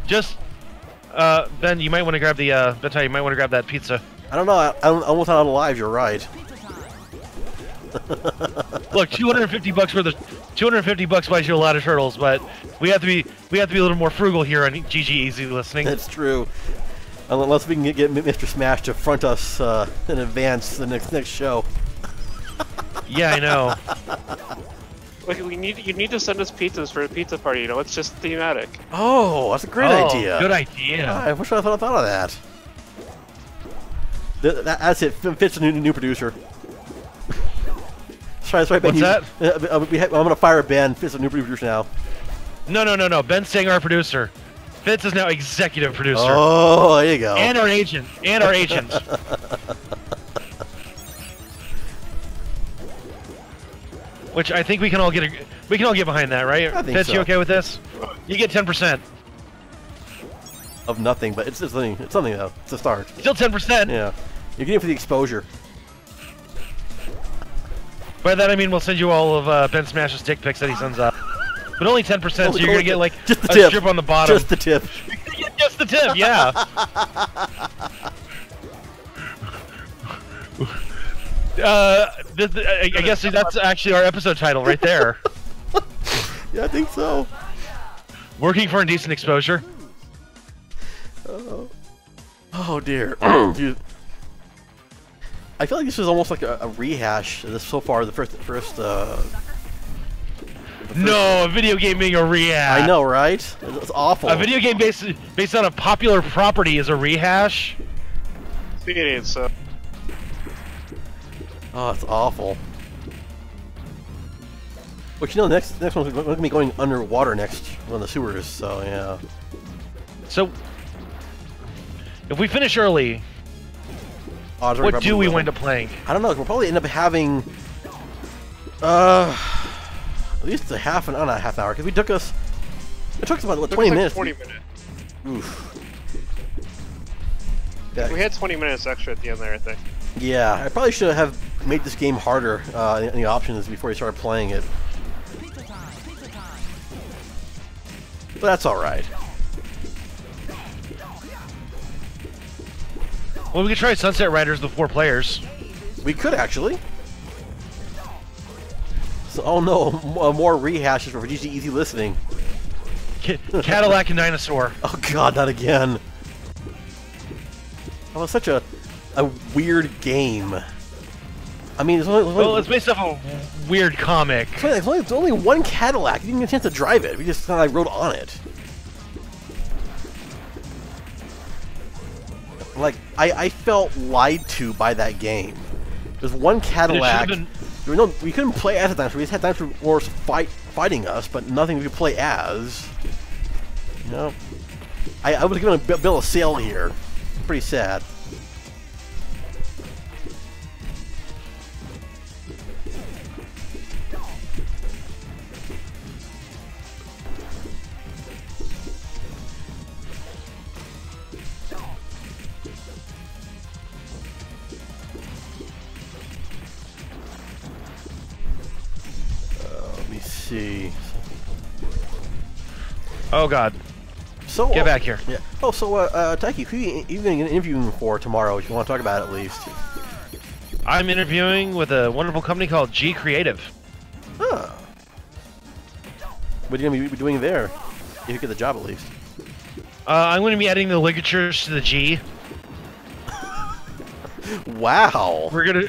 Just, uh, Ben, you might want to grab the, uh, Bentai, you might want to grab that pizza. I don't know. I, I'm almost out of lives. You're right. Look, 250 bucks for the 250 bucks buys you a lot of turtles, but we have to be, we have to be a little more frugal here on GG Easy Listening. That's true. Unless we can get, get Mr. Smash to front us uh, in advance the next next show. yeah, I know. Like we need you need to send us pizzas for a pizza party. You know, it's just thematic. Oh, that's a great Oh, idea. Good idea. I wish I thought, thought of that. Th- that. That's it. F- Fitz, a new, new producer. Sorry, that's right, Ben. What's you- uh, uh, we ha- I'm gonna fire Ben. Fitz, a new producer now. No, no, no, no. Ben's saying our producer. Fitz is now executive producer. Oh, there you go. And our agent. And our agent. Which I think we can all get a, we can all get behind that, right? I think Fitz, so. you okay with this? You get 10%. of nothing, but it's, something. It's something though. It's a start. Still 10%. Yeah, you're getting it for the exposure. By that I mean we'll send you all of uh, Ben Smash's dick pics that he sends up. But only 10%, so you're gonna get like just the a tip. strip on the bottom. Just the tip. Just the tip, yeah. uh, th- th- I, I guess that's actually our episode title right there. Yeah, I think so. Working for indecent exposure. Oh dear. Dude. I feel like this is almost like a, a rehash. of This so far, the first, first. Uh, No, a video game being a rehash. I know, right? It's, it's awful. A video game based based on a popular property is a rehash. Speaking of, so Oh, it's awful. But you know, next next one's going to be going underwater next on the sewers. So yeah. So, if we finish early, Odds what do we will. wind up playing? I don't know. We'll probably end up having, uh, at least a half an, not a half hour, because we took us. It took us about what, it took 20 us like minutes. 20 minutes. Oof. Yeah, We had 20 minutes extra at the end there, I think. Yeah, I probably should have made this game harder uh, in the options before you started playing it. But that's all right. Well, we could try Sunset Riders with four players. We could actually. So, oh no, uh, more rehashes for GG Easy Listening. Ca- Cadillac and Dinosaur. Oh god, not again. That was such a a weird game. I mean, there's only, there's Well, it's based off a weird comic. there's only, there's only- there's only one Cadillac. You didn't get a chance to drive it. We just kind of like rode on it. Like I, I felt lied to by that game. There's one Cadillac. been- There were no, we couldn't play as a dinosaur. We just had dinosaurs fight fighting us, but nothing we could play as. You know, I, I was given a bi- bill of sale here. Pretty sad. See. Oh God, So get back here. Yeah. Oh, so uh, uh Taiki, who you you going to interviewing for tomorrow? If you want to talk about it at least. I'm interviewing with a wonderful company called G Creative. Huh. What are you going to be doing there? If you get the job at least. Uh, I'm going to be adding the ligatures to the G. Wow. We're gonna.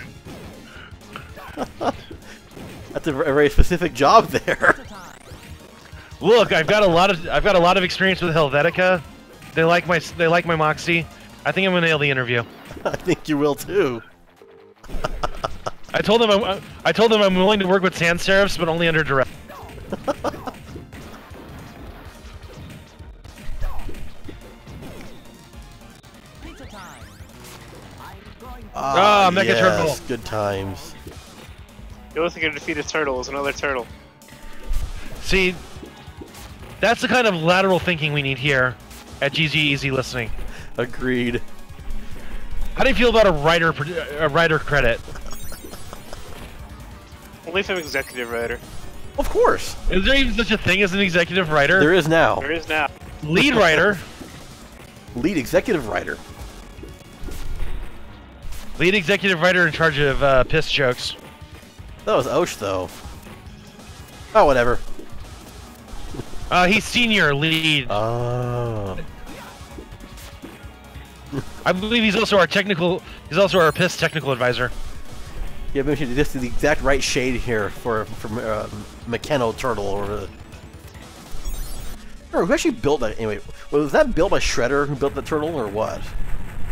A, very specific job there. Look, I've got a lot of I've got a lot of experience with Helvetica. They like my they like my Moxie. I think I'm gonna nail the interview. I think you will too. I told them I'm, I told them I'm willing to work with sans serifs, but only under direct. Ah, Mecha yes, Turtle. Good times. The only thing to defeat a turtle is another turtle. See, that's the kind of lateral thinking we need here at GG Easy Listening. Agreed. How do you feel about a writer a writer credit? Only if I'm executive writer. Of course. Is there even such a thing as an executive writer? There is now. There is now. Lead writer, Lead executive writer. lead executive writer in charge of uh, piss jokes. That was Osh though. Oh, whatever. Uh, he's senior lead. Oh. I believe he's also our technical. He's also our piss technical advisor. Yeah, maybe this is the exact right shade here for for uh, McKenna Turtle or. Uh, or who actually built that? Anyway, was that built by Shredder who built the turtle or what?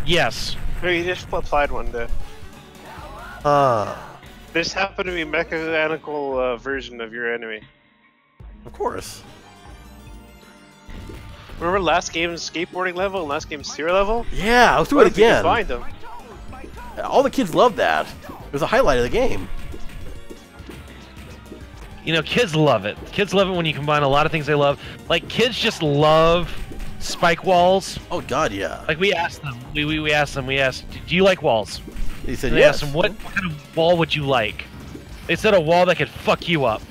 Yes. No, you just applied one day. Ah, This happened to be mechanical uh, version of your enemy. of course. Remember last game's skateboarding level and last game's sewer level? Yeah, let's do What it if we again. find them? All the kids loved that. It was a highlight of the game. You know, kids love it. Kids love it when you combine a lot of things they love. Like kids just love spike walls. Oh God, yeah. Like we asked them. We we, we asked them. We asked, do you like walls? He said And yes. asked them, what, what kind of wall would you like? They said a wall that could fuck you up.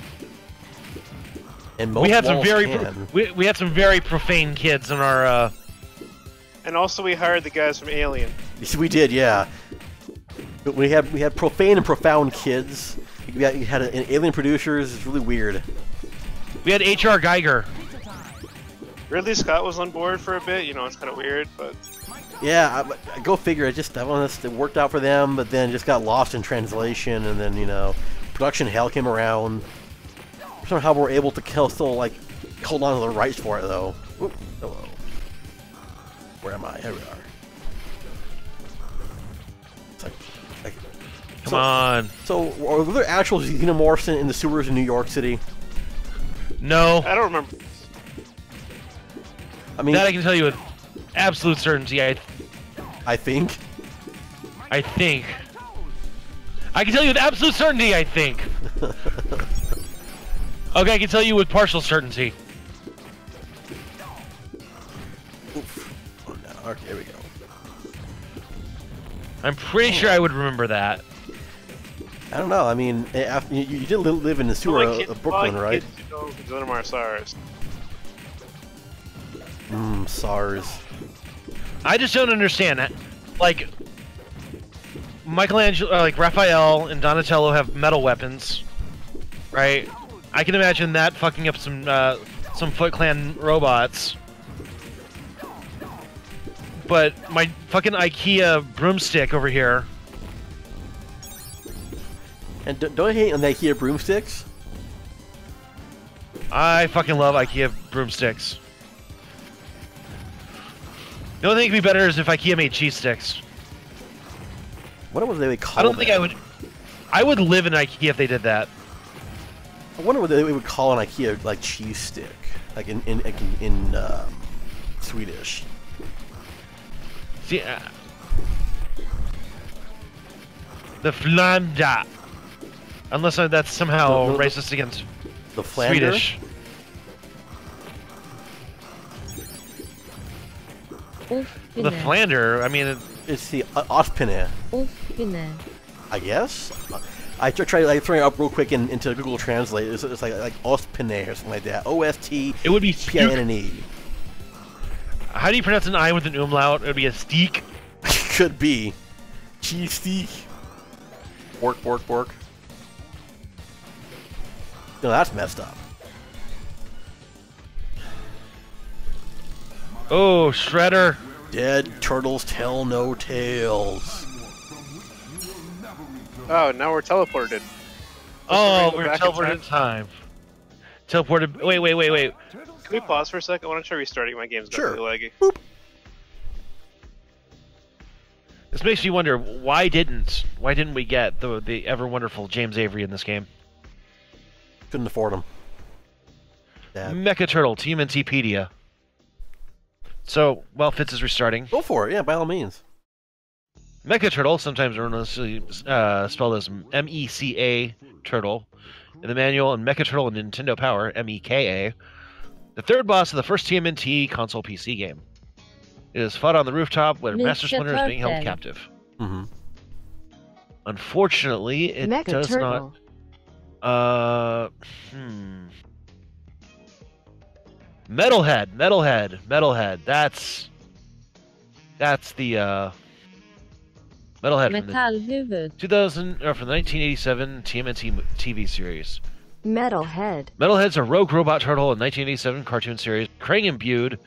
And most we had some very can. we, we had some very profane kids in our uh, And also we hired the guys from Alien. We did, yeah. But we had we had profane and profound kids. We had, we had an alien producers. It's really weird. we had HR Giger. Ridley Scott was on board for a bit. You know, it's kind of weird, but Yeah, I, I- go figure. It just that one it worked out for them, but then just got lost in translation, and then you know, production hell came around. Somehow we're able to kill, still like hold on to the rights for it though. Oop, oh hello. Where am I? Here we are. It's like, like Come so, on. So, are there actual xenomorphs in, in the sewers in New York City? No. I don't remember. I mean, That I can tell you with absolute certainty. I I think. I think. I can tell you with absolute certainty. I think. okay, I can tell you with partial certainty. Oof. Oh, no. Okay, here we go. I'm pretty sure I would remember that. I don't know. I mean, eh, you, you did li- live in the sewer Like of, kids- Brooklyn, like right? kids who know SARS. Mmm, SARS. I just don't understand that. Like, Michelangelo, uh, like Raphael and Donatello have metal weapons, right? I can imagine that fucking up some uh, some Foot Clan robots. But my fucking IKEA broomstick over here. And don't hate on the IKEA broomsticks. I fucking love IKEA broomsticks. The only thing that'd be better is if IKEA made cheese sticks. What they call I don't think I would. I would live in IKEA if they did that. I wonder what they would call an IKEA like cheese stick, like in in like in, in um, Swedish. See, uh, the Flanda. Unless uh, that's somehow The- the- racist against The flander. Swedish. The Ulfine. Flander. I mean, it- It's the uh, Ospinne, Ulfine. I guess. I, I tr- tried like throwing it up real quick in, into Google Translate. It's, it's like like Ostpine or something like that. O S T It would be P I N N E. How do you pronounce an I with an umlaut? It would be a steak. Could be. Cheese steak. Bork, bork, bork. No, that's messed up. Oh, Shredder. Dead turtles tell no tales. Oh, now we're teleported. Oh, go we're teleported in time? time. Teleported. Wait, wait, wait, wait. Can we pause for a second? I want to try restarting my game's got Sure. really laggy. This makes me wonder why didn't why didn't we get the the ever wonderful James Avery in this game? Couldn't afford him. Yeah. Mecha Turtle TMNTpedia. So, while Fitz is restarting, Go for it, yeah, by all means. Mecha Turtle, sometimes erroneously uh, spelled as M E C A Turtle, in the manual, and Mecha Turtle in Nintendo Power, M E K A, the third boss of the first TMNT console PC game. It is fought on the rooftop where Master Mecha Splinter is being held Turtle. captive. hmm Unfortunately, it Mecha does Turtle. not. Uh, hmm. Metalhead, Metalhead, Metalhead. That's that's the uh, Metalhead from the Metallhuvud. 2000 or from the 1987 TMNT TV series. Metalhead. Metalhead's a rogue robot turtle in 1987 cartoon series. Krang imbued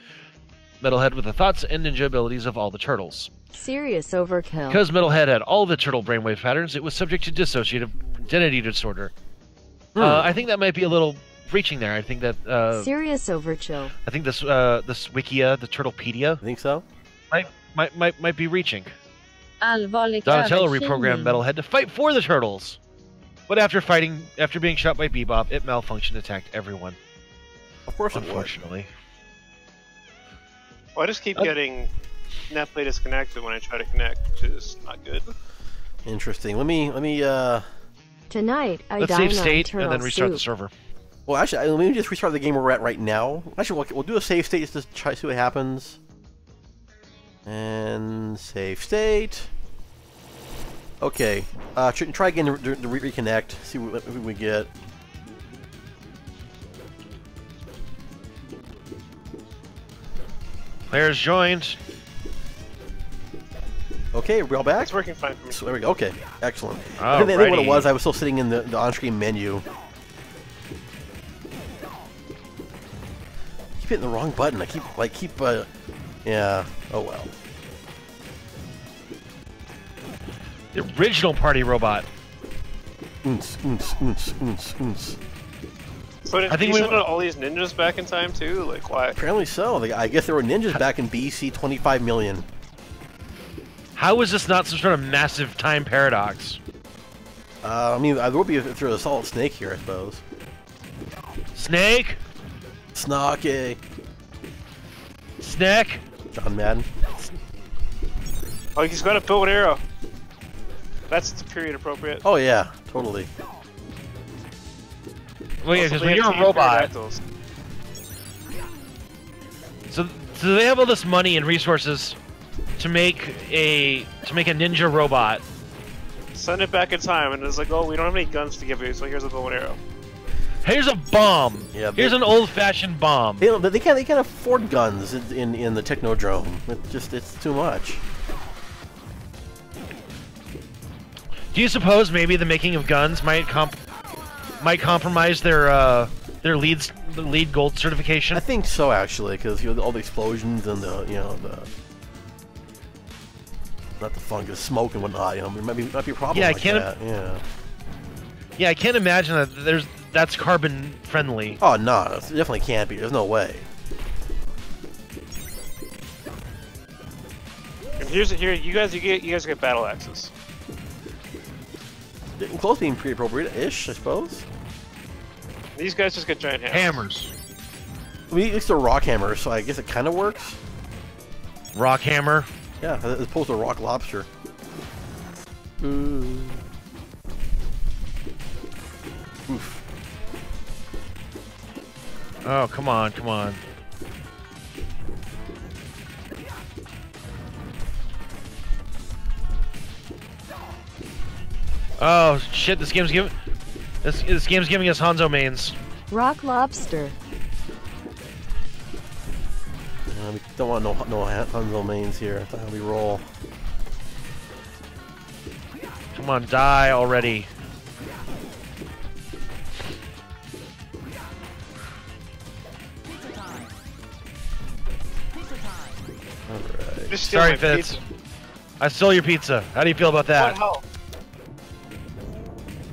Metalhead with the thoughts and ninja abilities of all the turtles. Serious overkill. Because Metalhead had all the turtle brainwave patterns, it was subject to dissociative identity disorder. Uh, I think that might be a little reaching there. I think that uh, Serious overchill. I think this uh, this Wikia, the Turtlepedia, I think so. might might might, might be reaching. Allvarlig Donatello överkylning. reprogrammed Metalhead to fight for the turtles, but after fighting, after being shot by Bebop, it malfunctioned, and attacked everyone. Of course it would. Unfortunately, Well, I just keep Uh, getting NetPlay disconnected when I try to connect, which is not good. Interesting. Let me let me uh Tonight, I let's dine save state and then restart the server. Well actually I- let me just restart the game we're at right now. Actually we'll, we'll do a save state just to try to see what happens. And save state. Okay. Uh tr- try again to, to, to re- reconnect. See what, what we get. Players joined. Okay, we're all back. It's working fine for me. So there we go. Okay, excellent. I think, I think what it was, I was still sitting in the, the on-screen menu. Keep hitting the wrong button. I keep like keep. Uh, yeah. Oh well. The original party robot. Oons, oons, oons, oons, oons. So did I think we- send out all these ninjas back in time too? Like why? Apparently so. Like, I guess there were ninjas back in BC 25 million. How is this not some sort of massive time paradox? Uh, I mean, there would be if there was a solid snake here, I suppose. Snake, Snarky. snack. John Madden. Oh, he's got a bow and arrow. That's period appropriate. Oh yeah, totally. Well, yeah, because they when have you're a robot, so so they have all this money and resources to make a to make a ninja robot. Send it back in time, and it's like, oh, we don't have any guns to give you, so here's a bow and arrow. Here's a bomb. Yeah, Here's an old-fashioned bomb. They, they can't they can't afford guns in in, in the Technodrome. It's just it's too much. Do you suppose maybe the making of guns might comp might compromise their uh their leads LEED gold certification? I think so actually, because you know all the explosions and the you know the not the fungus, smoke and whatnot. You know, it might be might be a problem. Yeah, I can't- that. Yeah. Yeah, I can't imagine that there's that's carbon friendly. Oh no, it definitely can't be. There's no way. And here's here, you guys, you get, you guys get battle axes. Getting close to being pretty appropriate-ish, I suppose. These guys just get giant hammers. Hammers. I mean, it's a rock hammer, so I guess it kind of works. Rock hammer. Yeah, as opposed to rock lobster. Ooh. Oh, come on, come on. Oh shit! This game's giving this this game's giving us Hanzo mains. Rock lobster. Uh, we don't want no no Hanzo mains here. That's not how we roll. Come on, die already. Just steal Sorry, my Fitz. pizza. I stole your pizza. How do you feel about that? hell?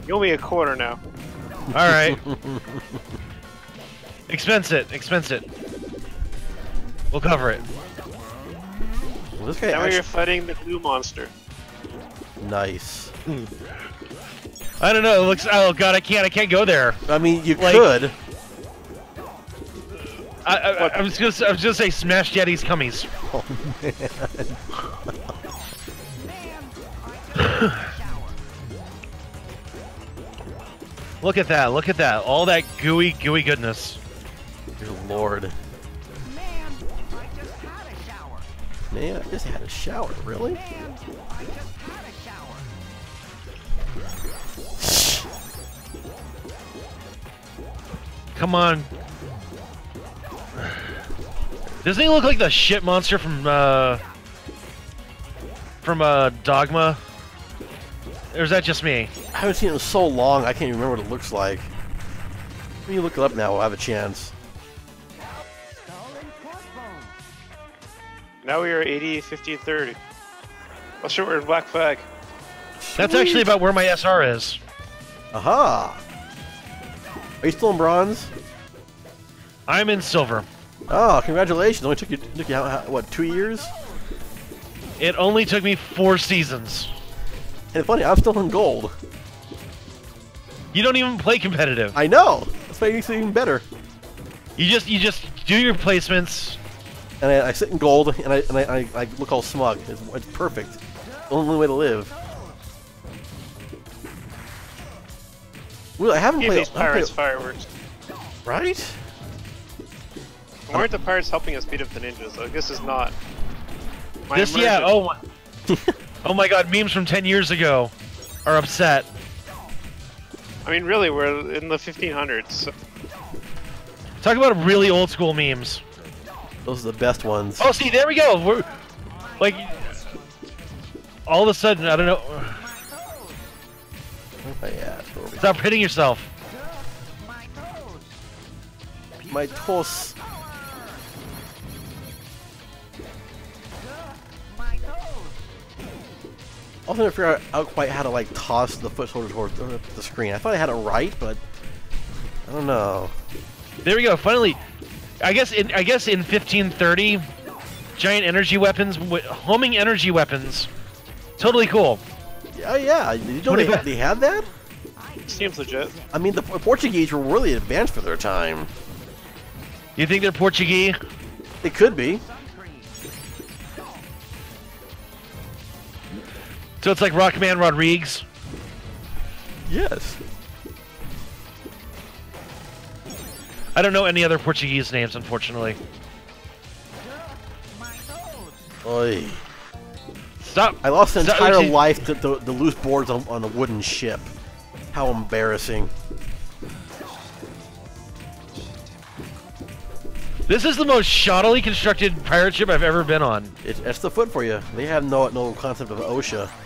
You owe me a quarter now. All right. expense it. Expense it. We'll cover it. Well, this guy Now actually you're fighting the glue monster. nice. I don't know. It looks. Oh god, I can't. I can't go there. I mean, you Like- could. I, I, I was gonna. I was gonna say smash Jetty's cummies. Oh man. Look at that. Look at that. All that gooey, gooey goodness. Dear Lord. Man, I just had a shower. Man, I just had a shower. Really? Man, I just had a shower. Come on. Doesn't he look like the shit monster from uh from uh Dogma? Or is that just me? I haven't seen it in so long. I can't even remember what it looks like. Let me look it up now. I'll have a chance. Skull and crossbones. Now we are 80, 50, 30. Oh shit, we're in Black Flag. That's actually about where my SR is. Aha! Are you still in bronze? I'm in silver. Oh, congratulations! Only took you took you how, how, what two years? It only took me four seasons. And funny, I'm still in gold. You don't even play competitive. I know. That's why it makes it even better. You just you just do your placements. And I, I sit in gold, and I and I, I, I look all smug. It's, it's perfect. The only way to live. Well, I haven't Give played. these pirates played- fireworks. right? Why aren't the pirates helping us beat up the ninjas? Like, this is not. my this yeah. Oh my. oh my God! Memes from ten years ago are upset. I mean, really, we're in the 1500s. So Talk about really old school memes. Those are the best ones. Oh, see, there we go. We're like all of a sudden, I don't know. Oh, where am I at? Where? Stop hitting yourself. My toes. I was trying to figure out quite how to like toss the foot soldier toward the, the screen. I thought I had it right, but I don't know. There we go. Finally, I guess in I guess in 1530, giant energy weapons, wi- homing energy weapons, totally cool. Yeah, yeah. Did you know What they, they had that? seems legit. I mean, the Portuguese were really advanced for their time. You think they're Portuguese? They could be. So it's like Rockman Rodriguez. Yes. I don't know any other Portuguese names, unfortunately. My toes. Oy. Stop. I lost an Stop- entire see- life to the, the loose boards on, on a wooden ship. How embarrassing. This is the most shoddily constructed pirate ship I've ever been on. It, that's the foot for you. They have no no concept of OSHA, Pizza time. or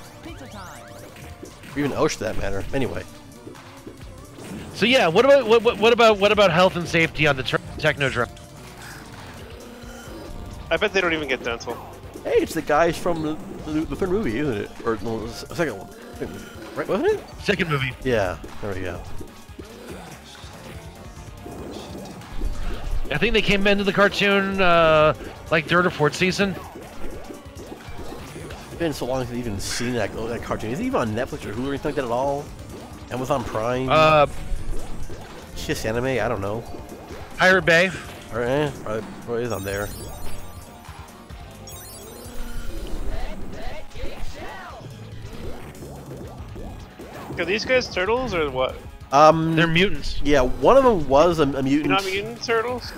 even Osh for that matter. Anyway, So yeah, what about what, what, what about what about health and safety on the tr- Technodrome? I bet they don't even get dental. hey, it's the guys from the, the, the third movie, isn't it? Or no, the second one, Second movie. right? Wasn't it? Second movie. Yeah. There we go. I think they came into the cartoon uh, like third or fourth season. It's been so long since I've even seen that that cartoon. Is it even on Netflix or Hulu or anything like that at all? Amazon Prime? Uh, Kiss Anime? I don't know. Pirate Bay. Or eh, probably, probably is on there. Are these guys turtles or what? Um, They're mutants. yeah, one of them was a, a You're mutant. not mutant turtles?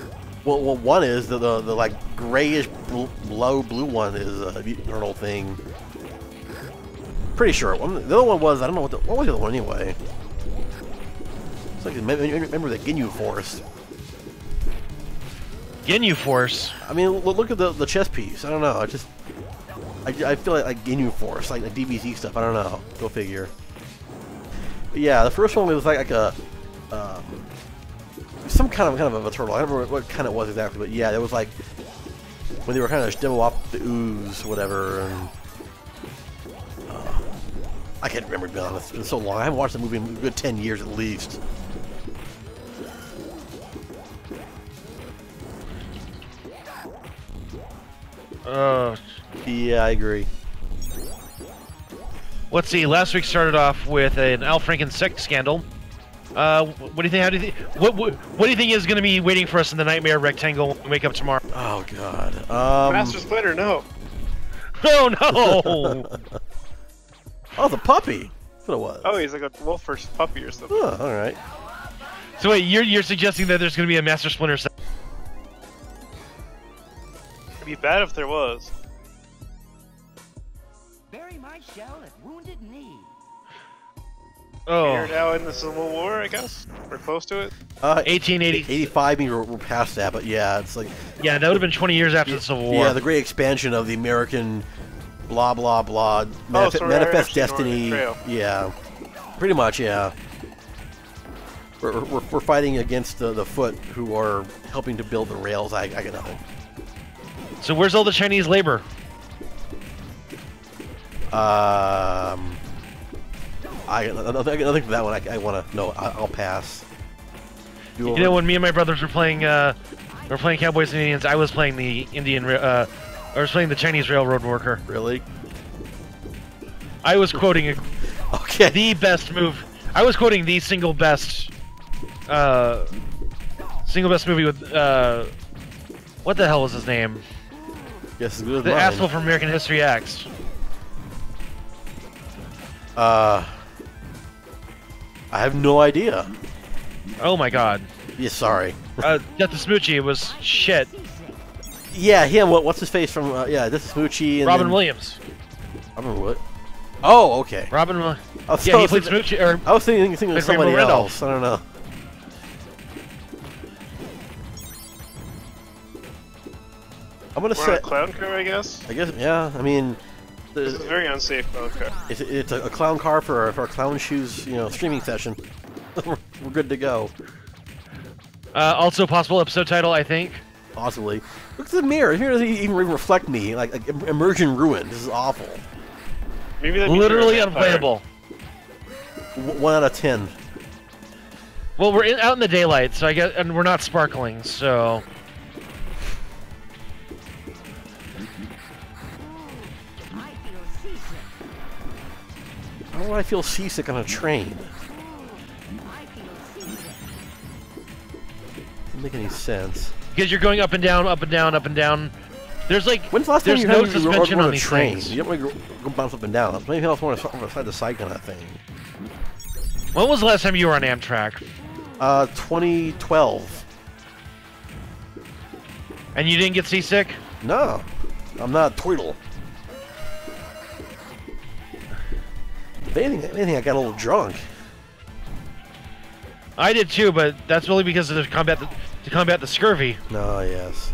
Well, well, one is the, the the like grayish bl- low blue one is a mutant turtle thing. Pretty sure. One, the other one was I don't know what the, what was the other one anyway. It's like remember the Ginyu Force. Ginyu Force. I mean, look at the the chess piece. I don't know. I just I, I feel like like Ginyu Force, like the DBZ stuff. I don't know. Go figure. But yeah, the first one was like like a um, some kind of kind of a turtle. I don't remember what kind it was exactly, but yeah, it was like when they were kind of demo off the ooze, whatever. And, I can't remember to be honest. It's been so long. I haven't watched the movie in a good ten years at least. Uh, Yeah, I agree. let's see. Last week started off with an Al Franken sex scandal. Uh, what do you think? How do you think? What, what What do you think is going to be waiting for us in the nightmare rectangle when we wake up tomorrow? Oh God. Um, Master Splinter, no. Oh no! oh, the puppy. That's what it was. Oh, he's like a wolf or puppy or something. Oh, all right. so wait, you're you're suggesting that there's going to be a Master Splinter? Se- It'd be bad if there was. Bury my shell at wounded knee. oh, We're now in the Civil War, I guess. We're close to it. Uh, 1880. 85, maybe we're, we're past that, but yeah, it's like Yeah, that would have been 20 years after the Civil War. yeah, the great expansion of the American blah blah blah manif- so we're manifest destiny. going on the Yeah, pretty much. Yeah, we're, we're, we're fighting against the, the foot who are helping to build the rails. I, I got nothing. So where's all the Chinese labor? Um, I got nothing, nothing for that one. I, I want to no. I, I'll pass. You You know, when me and my brothers were playing, uh, we were playing Cowboys and Indians. I was playing the Indian, uh, I was playing the Chinese railroad worker. really? I was quoting a, Okay. the best move. I was quoting the single best, uh, single best movie with, uh, what the hell was his name? Yes, The mine. asshole from American History X. Uh, I have no idea. Oh my god. Yeah, sorry. Uh, Death to Smoochy, was shit. Yeah, him. What, what's his face from? Uh, yeah, this is Smoochy and Robin then, Williams. Robin what? Oh, okay. Robin Wi- I was, Yeah, I he was played thinking, Smoochy, or I was thinking, thinking of Like somebody Rainbow else. Randolph. I don't know. I'm gonna We're on a say. clown car, I guess. I guess. Yeah. I mean, This is a very unsafe clown car. it's, it's a, a clown car for for a clown shoes, you know, streaming session. we're, we're good to go. uh, also possible episode title, I think. Possibly. Look at the mirror. Here doesn't even reflect me. Like, like im- immersion ruined. This is awful. Maybe that means you're a Literally unplayable. One out of ten. Well, we're in, out in the daylight, so I guess, and we're not sparkling, so I feel seasick. Why would I feel seasick on a train? I feel seasick. Doesn't make any sense. Because you're going up and down, up and down, up and down. There's like When's the last time there's you no had suspension on a these train? things. You don't want to go, bounce up and down. Maybe else on the side to side kind of thing. When was the last time you were on Amtrak? Uh, 2012. And you didn't get seasick? No, I'm not a turtle. If anything, if anything, I got a little drunk. I did too, but that's only because of the combat the, to combat the scurvy. Oh, yes.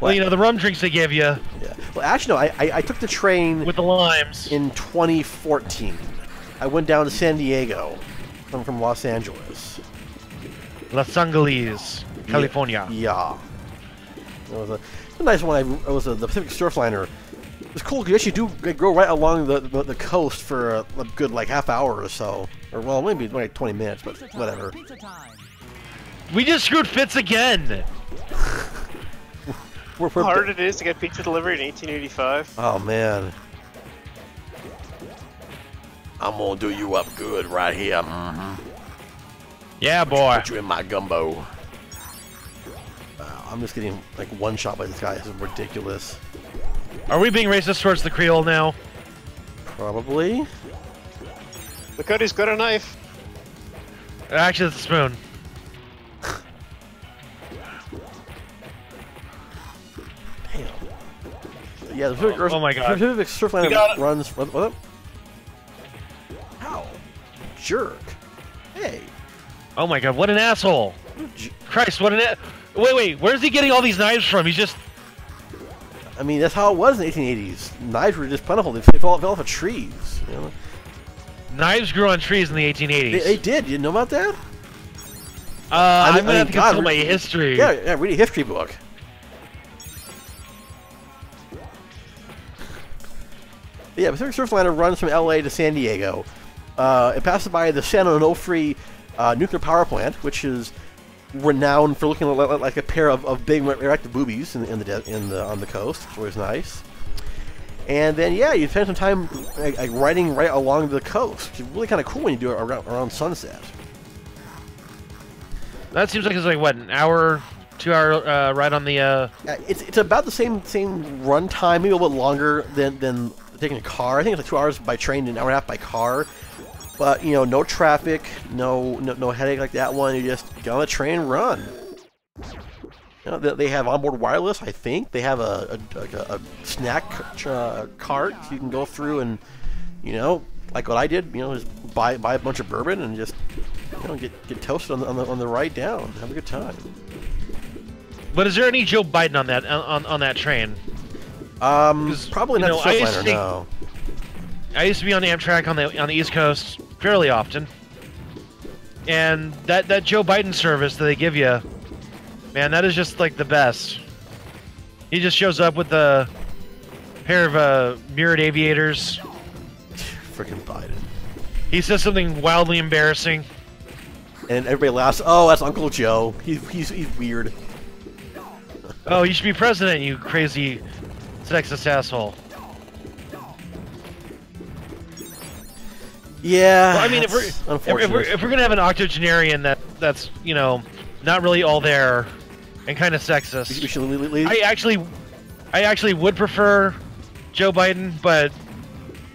Well, you know the rum drinks they give you Yeah. Well, actually, no. I, I, I took the train with the limes. in 2014. I went down to San Diego. I'm from Los Angeles. Los Angeles, California. Yeah. It was a, a nice one. I, it was a, the Pacific Surfliner. It's cool 'cause you actually do like, go right along the, the, the coast for a, a good like half hour or so, or well maybe like 20 minutes, but Pizza time. whatever. Pizza time. We just screwed Fitz again. We're, we're, How hard it is to get pizza delivered in 1885. oh man. I'm gonna do you up good right here. Mm-hmm. Yeah, boy. Put you in my gumbo. Wow, I'm just getting like one shot by this guy. This is ridiculous. Are we being racist towards the Creole now? Probably. Look out, he's got a knife. Actually, it's a spoon. Yeah, the Pacific, Oh my God. the Pacific Surfliner We runs. What, what? jerk. Hey. Oh my god, what an asshole! Christ, what an a- wait, wait, where's he getting all these knives from? He's just I mean, that's how it was in the 1880s. Knives were just plentiful. They fell, fell off of trees. You know? knives grew on trees in the 1880s. they, they did. You know about that? uh, I I'm gonna I have to God, consult my history. Yeah, yeah. Read a history book. Yeah, Pacific Surfliner runs from LA to San Diego. Uh, it passes by the San Onofre uh, nuclear power plant, which is renowned for looking li- li- like a pair of, of big radioactive boobies in, in the in the on the coast. It's always nice. And then yeah, you spend some time like, like riding right along the coast, which is really kind of cool when you do it around, around sunset. That seems like it's like what an hour, two hour uh, ride on the. Uh, Uh, it's it's about the same same run time, maybe a little bit longer than than taking a car. I think it's like two hours by train, and an hour and a half by car. But you know, no traffic, no no, no headache like that one. You just get on the train, run. You know, they, they have onboard wireless. I think they have a a, a, a snack uh, cart you can go through and you know, like what I did. You know, just buy buy a bunch of bourbon and just you know get get toasted on the on the, on the ride down. Have a good time. but is there any Joe Biden on that on, on that train? Um, probably not know, the I used to no. I used to be on Amtrak on the on the East Coast fairly often, and that that Joe Biden service that they give you, man, that is just like the best. He just shows up with a pair of uh, mirrored aviators. Freaking Biden. He says something wildly embarrassing. And everybody laughs. Oh, that's Uncle Joe. He's he's, he's weird. Oh, you should be president, you crazy sexist asshole. Yeah. Well, I mean, if we're, that's if, if we're if we're gonna have an octogenarian that that's you know not really all there and kind of we sexist, should- we should leave- leave- I actually, I actually would prefer Joe Biden, but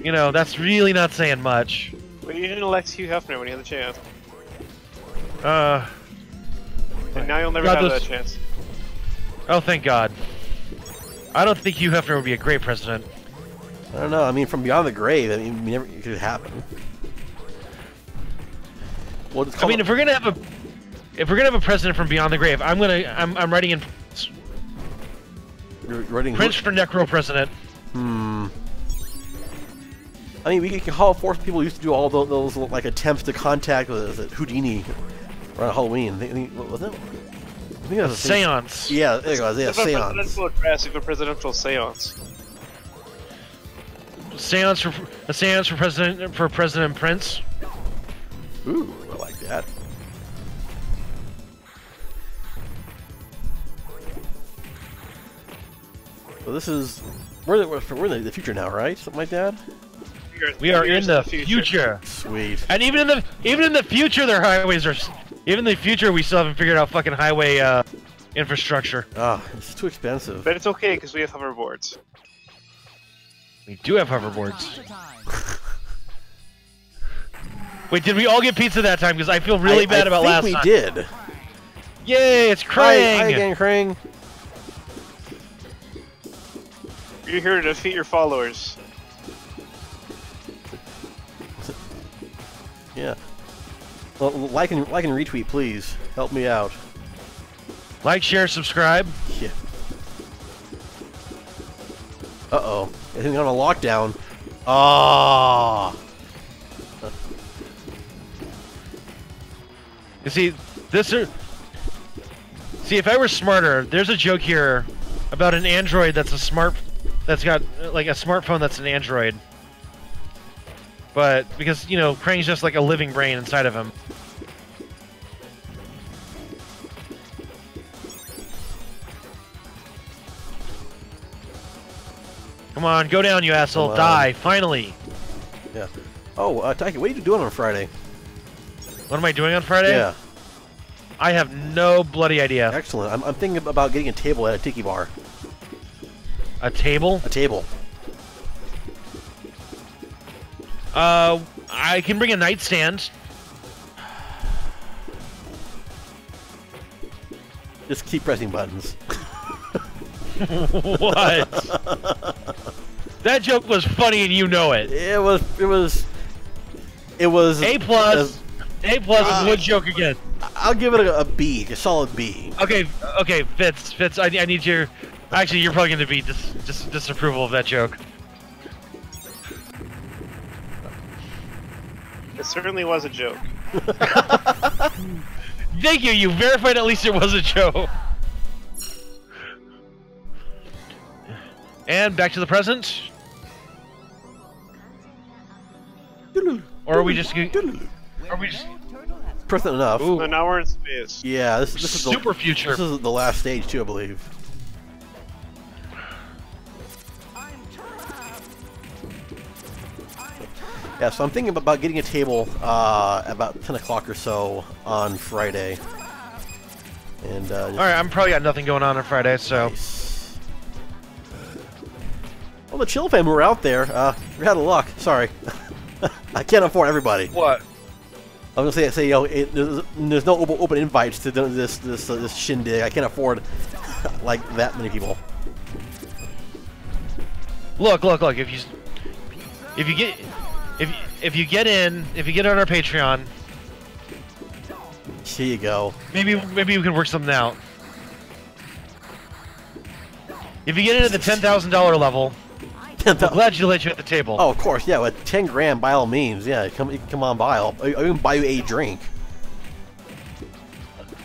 you know that's really not saying much. Well, you didn't elect Hugh Hefner when you had the chance, Uh, and now you'll never God, have those- that chance. oh, thank God. I don't think Hugh Hefner would be a great president. I don't know. I mean, from beyond the grave, I mean, never, it could happen. Well, I mean, if we're gonna have a, if we're gonna have a president from beyond the grave, I'm gonna, I'm, I'm writing in you're writing. Prince for Necro president. Hmm. I mean, we can call force people who used to do all those, those like attempts to contact it, Houdini around Halloween. Think, what was it? I think that was a thing. Seance. Yeah, there it goes. Yeah, It's a seance. presidential address, you have a presidential seance. Seance for a seance for president for President Prince. Ooh, I like that. So this is we're the, we're in the future now, right? Something like that. We are in Years the future. Sweet. And even in the even in the future, their highways are. S- Even in the future, we still haven't figured out fucking highway uh, infrastructure. Ah, it's too expensive. But it's okay because we have hoverboards. We do have hoverboards. Wait, did we all get pizza that time? Because I feel really I, bad I about think last we time. did. Yay, it's Hi, Krang! hi again, Krang. You're here to defeat your followers. Yeah. Well, like and like and retweet, please. Help me out. Like, share, subscribe. Yeah. Uh oh. Anything on a lockdown? Ah. You see, this are. See, if I were smarter, there's a joke here about an Android that's a smart, that's got like a smartphone that's an Android. But because you know, Krang's just like a living brain inside of him. Come on, go down, you asshole! Die finally. Yeah. Oh, uh, what are you doing on Friday? What am I doing on Friday? Yeah. I have no bloody idea. Excellent. I'm, I'm thinking about getting a table at a tiki bar. A table? A table. Uh, I can bring a nightstand. Just keep pressing buttons. what? that joke was funny and you know it. It was. It was. It was A plus. A plus Ah. is wood joke again. I'll give it a, a B, a solid B. Okay, okay, Fitz, Fitz, I, I need your. Actually, you're probably going to be dis, dis, disapproval of that joke. It certainly was a joke. Thank you. You verified at least it was a joke. And back to the present. Or are we just? gonna- Are we just Present enough. Ooh. So now we're in space. Yeah, this, this is the super future? This is the last stage too, I believe. Yeah, so I'm thinking about getting a table uh, about 10 o'clock or so on Friday. And uh, All right, I'm probably got nothing going on on Friday, so nice. Well, the chill fam were out there, uh, you're out of luck. Sorry, I can't afford everybody. what? I'm gonna say, say you know, it, there's, there's no open, open invites to this this uh, this shindig. I can't afford like that many people. Look, look, look. If you if you get if if you get in, if you get on our Patreon, Here you go. maybe maybe we can work something out. If you get into the ten thousand dollar level, I'm glad you let you at the table. Oh, of course, yeah. With ten grand, by all means, yeah. Come, come on by. I'll, I'll even buy you a drink.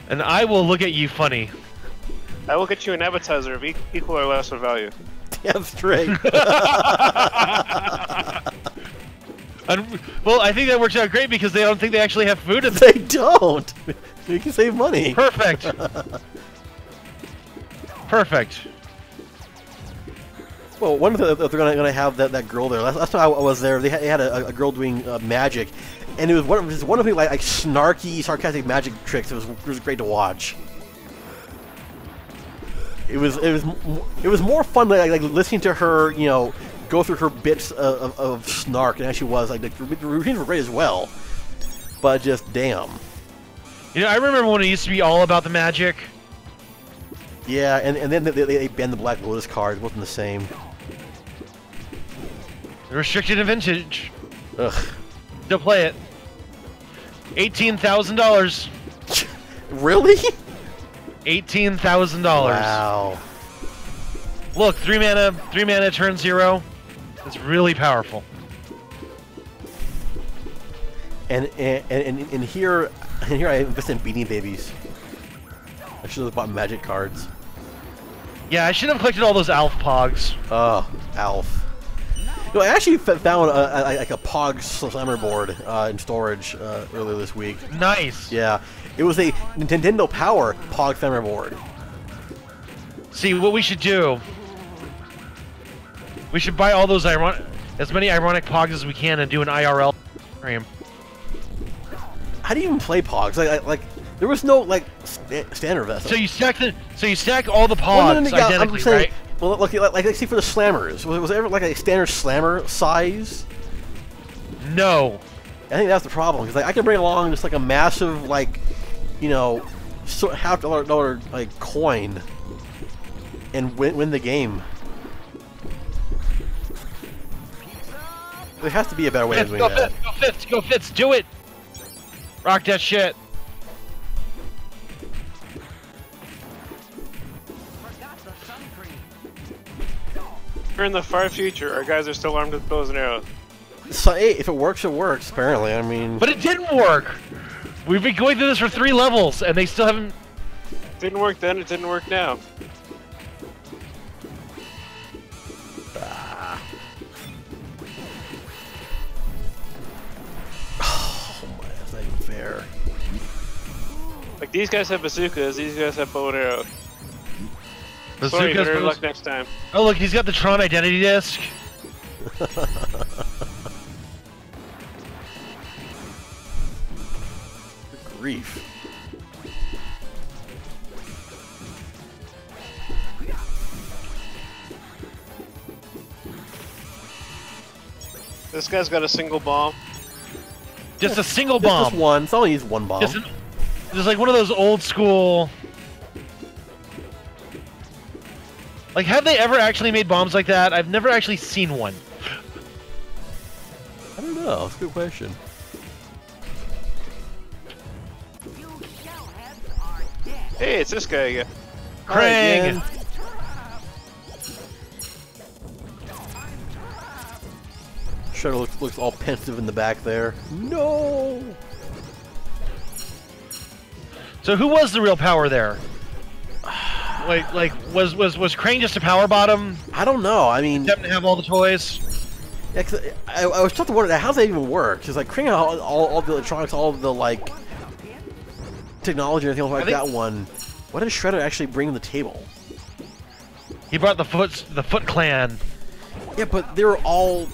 And I will look at you funny. I will get you an appetizer of e- equal or lesser value. Damn straight. And, well, I think that works out great because they don't think they actually have food in they don't. So you can save money. Perfect. Perfect. Well, one of the they're gonna, gonna have that, that girl there. Last, last time I was there, they had, they had a, a girl doing uh, magic, and it was one of was one of the like, like snarky, sarcastic magic tricks. It was it was great to watch. It was it was it was more fun like, like listening to her, you know, go through her bits of, of, of snark, and actually was like the, the routines were great as well. But just damn, You know, I remember when it used to be all about the magic. yeah. And, and then they, they, they banned the Black Lotus card. It wasn't the same. Restricted and vintage. Ugh. To play it. Eighteen thousand dollars. Really? Eighteen thousand dollars. Wow. Look, three mana, three mana, turn zero. It's really powerful. And and, and and here and here I invested in Beanie Babies. I should have bought magic cards. Yeah, I should have collected all those Alf Pogs. Oh, Alf. No, I actually found a, a, like a Pog Slammer board uh, in storage uh, earlier this week. Nice. Yeah, it was a Nintendo Power Pog Slammer board. See, what we should do, we should buy all those ironic, as many ironic Pogs as we can, and do an IRL stream. How do you even play Pogs? Like, like, there was no like sta- standard vest. So you stack the, so you stack all the Well, Pogs no, no, no, yeah, identically, saying, right? Well, like, like, like, see for the slammers, was, was there ever like a standard slammer size? No. I think that's the problem because like, I can bring along just like a massive like, you know, half dollar dollar like coin, and win win the game. There has to be a better way of Fitz, doing go that. Fitz, go Fitz, go Fitz, do it! Rock that shit. Forgot the sun cream. We're in the far future. Our guys are still armed with bows and arrows. So hey, if it works, it works. Apparently, I mean, But it didn't work! We've been going through this for three levels, and they still haven't... Didn't work then. It didn't work now. These guys have bazookas. These guys have bow and arrow. Sorry, Bazookas better luck next time. Oh look, he's got the Tron identity disc. Grief. This guy's got a single bomb. Just a single Just, bomb. just one. It's only used one bomb. Just, an, it's like one of those old school... Like, have they ever actually made bombs like that? I've never actually seen one. I don't know. That's a good question. Hey, it's this guy again. Krang! Right, Shredder looks all pensive in the back there. No! So who was the real power there? Like, like was was was Krang just a power bottom? I don't know. I mean, Didn't have all the toys. yeah, 'cause I, I was trying to wonder how does that even work? Because like Krang had all, all, all the electronics, all the like technology and everything like think- that one. What did Shredder actually bring to the table? He brought the foot the Foot Clan. Yeah, but they were all,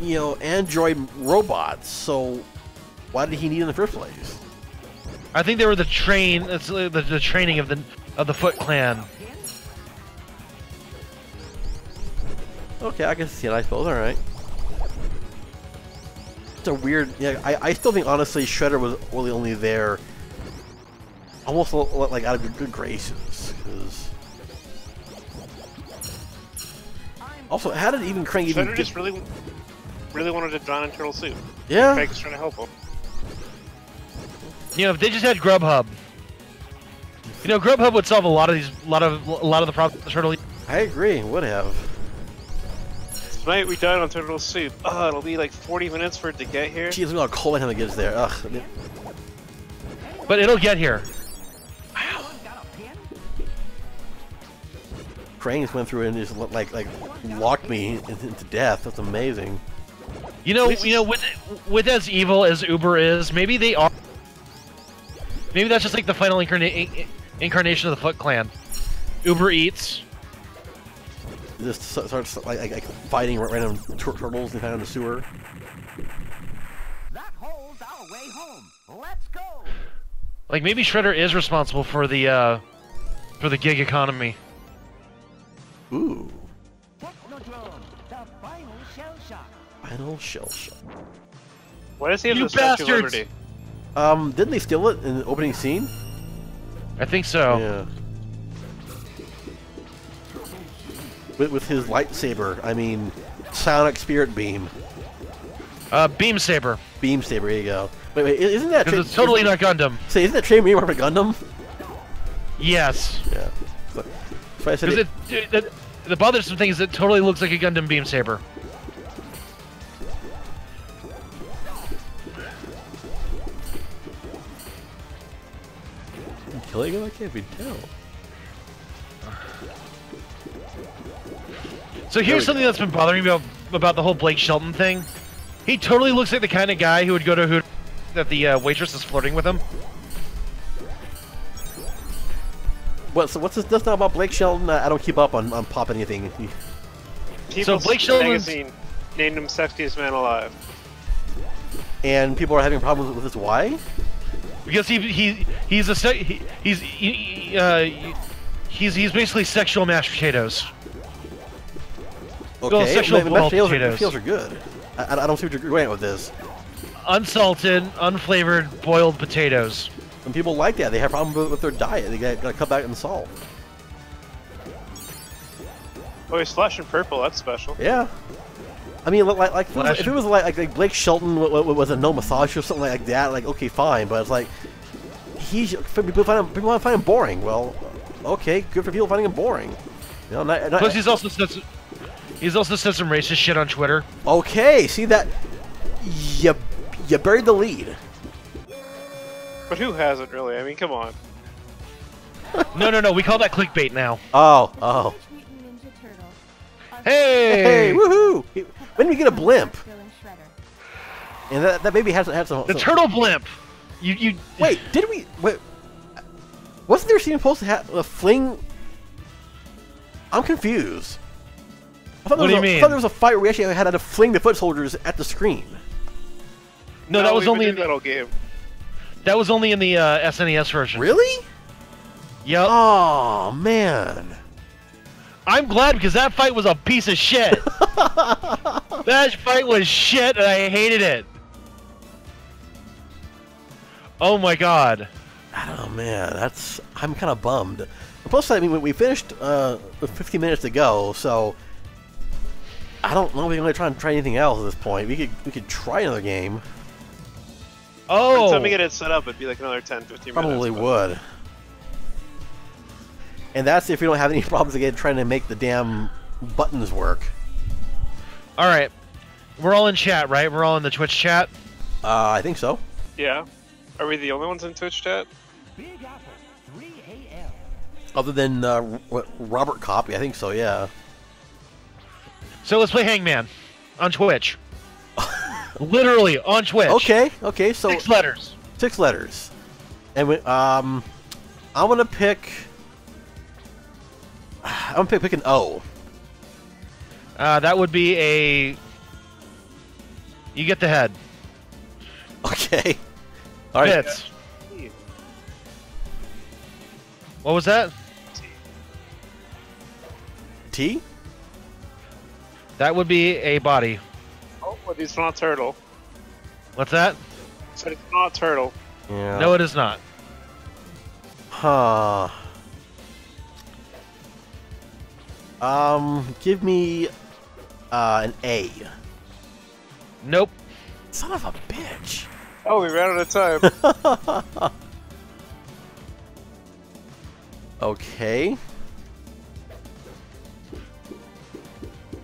you know, android robots. So why did he need in the first place? I think they were the train. It's uh, the, the training of the of the Foot Clan. Okay, I can see it. I suppose. All right. It's a weird. Yeah, I, I still think honestly Shredder was really only there, almost like out of good- good graces. 'cause- Also, how did even Krang even? Shredder just really, really wanted to drown in turtle soup. yeah. Craig is trying to help him. You know, if they just had Grubhub, you know, Grubhub would solve a lot of these, a lot of, a lot of the problems. Turtle. I agree. Would have. Tonight we dine on turtle soup. Oh, it'll be like 40 minutes for it to get here. Jeez, look how cold time it gets there. Ugh. But it'll get here. Got a pin? Krang just went through and just like like locked me into death. That's amazing. You know, you know, with with as evil as Uber is, maybe they are. Maybe that's just like the final incarna- incarnation of the Foot Clan. Uber Eats. Just starts like, like, like fighting random tur- turtles and kind of in the sewer. That holds our way home. Let's go. Like maybe Shredder is responsible for the uh, for the gig economy. Ooh, Technodrome, the final shell shock. final shell shock. Why does he have You the Statue of bastards! Liberty? Um, didn't they steal it in the opening scene? I think so. Yeah. With, with his lightsaber, I mean, Sonic Spirit Beam, Uh, Beam Saber, Beam Saber. There you go. Wait, wait, isn't that because it's totally not Gundam. Say, isn't that Trade Marine for Gundam? Yes, Yeah. So, so I said because it, it, it, the, the bothersome thing is it totally looks like a Gundam Beam Saber. Killing him. I can't be tell. So here's something go. that's been bothering me about, about the whole Blake Shelton thing. He totally looks like the kind of guy who would go to who that the uh, waitress is flirting with him. What? So what's this? This now about Blake Shelton? I I don't keep up on, on pop anything. He- People's Blake Shelton magazine named him sexiest man alive. And people are having problems with this. Why? Because he he he's a he, he's he, uh, he's he's basically sexual mashed potatoes. Okay, sexual ma- ma- boiled potatoes, are, potatoes. potatoes are good. I, I I don't see what you're going with this. Unsalted, unflavored, boiled potatoes. And people like that. They have problems with, with their diet. They got to cut back on salt. Oh, he's flashing purple. That's special. Yeah. I mean, like, like if, it was, Flash- if it was like, like, like Blake Shelton wa- wa- was a no massage or something like that, like okay, fine. But it's like he's people find him, people find him boring. Well, okay, good for people finding him boring. You know, not, not, Plus, he's also said some, he's also said some racist shit on Twitter. okay. See that you you buried the lead. But who hasn't really? I mean, come on. No, no, no. We call that clickbait now. Oh, oh. Hey, Hey, woohoo! When did we get a blimp? And that, that maybe has had some. the some- turtle blimp. You you Wait, did we? Wait, wasn't there scene supposed to have a fling? I'm confused. I thought What there do was you a- I mean? thought there was a fight where we actually had to fling the foot soldiers at the screen. No, that was only in that the, whole game. that was only in the uh, SNES version. Really? Yep. Oh man. I'm glad because that fight was a piece of shit. that fight was shit, and I hated it. Oh my god. Oh man, that's I'm kind of bummed. Plus, I mean, we- we finished uh, with 15 minutes to go, so I don't know if we're gonna try and try anything else at this point. We could we could try another game. Oh. time we get it set up, it'd be like another 10, 15 minutes. Probably but- would. And that's if you don't have any problems again trying to make the damn buttons work. All right, we're all in chat, right? We're all in the Twitch chat. Uh, I think so. Yeah. Are we the only ones in Twitch chat? Big Apple, 3 Other than uh, what, Robert Copy, I think so. Yeah. So let's play Hangman on Twitch. Literally on Twitch. Okay. Okay. So Six letters. six letters, and we, um, I'm gonna pick. I'm gonna pick, pick an O. Uh, that would be a. You get the head. Okay. All right. Fitz. What was that? T. That would be a body. Oh, but it's not a turtle. What's that? Said it's not a turtle. Yeah. No, it is not. Huh. Um, give me uh, an A. Nope. Son of a bitch. Oh, we ran out of time. Okay.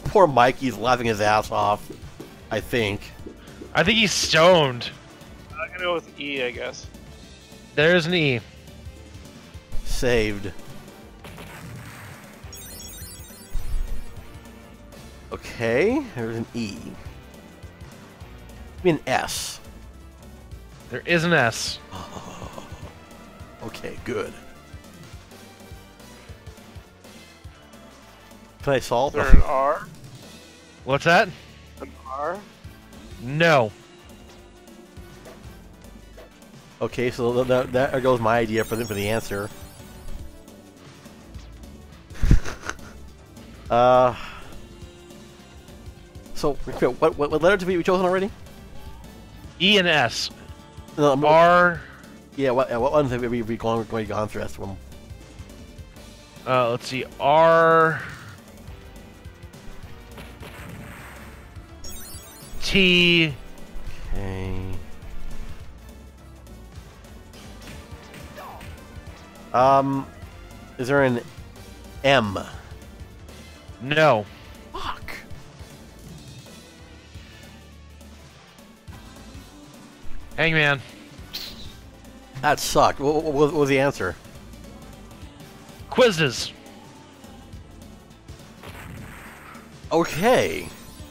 Poor Mikey's laughing his ass off. I think. I think he's stoned. I'm gonna go with E, I guess. There's an E. Saved. Okay, there's an E. Give me an S. There is an S. Okay, good. Can I solve? Is there an R? What's that? An R? No. Okay, so that, that goes my idea for the, for the answer. uh. So, what, what, what letter did we chosen already? E and S. No, I'm- R. Yeah, what, what ones have we, we gone, we gone through? That's one. Uh, let's see. R. T. Okay. Um, is there an M? No. Hangman. That sucked. What, what, what was the answer? Quizzes. Okay.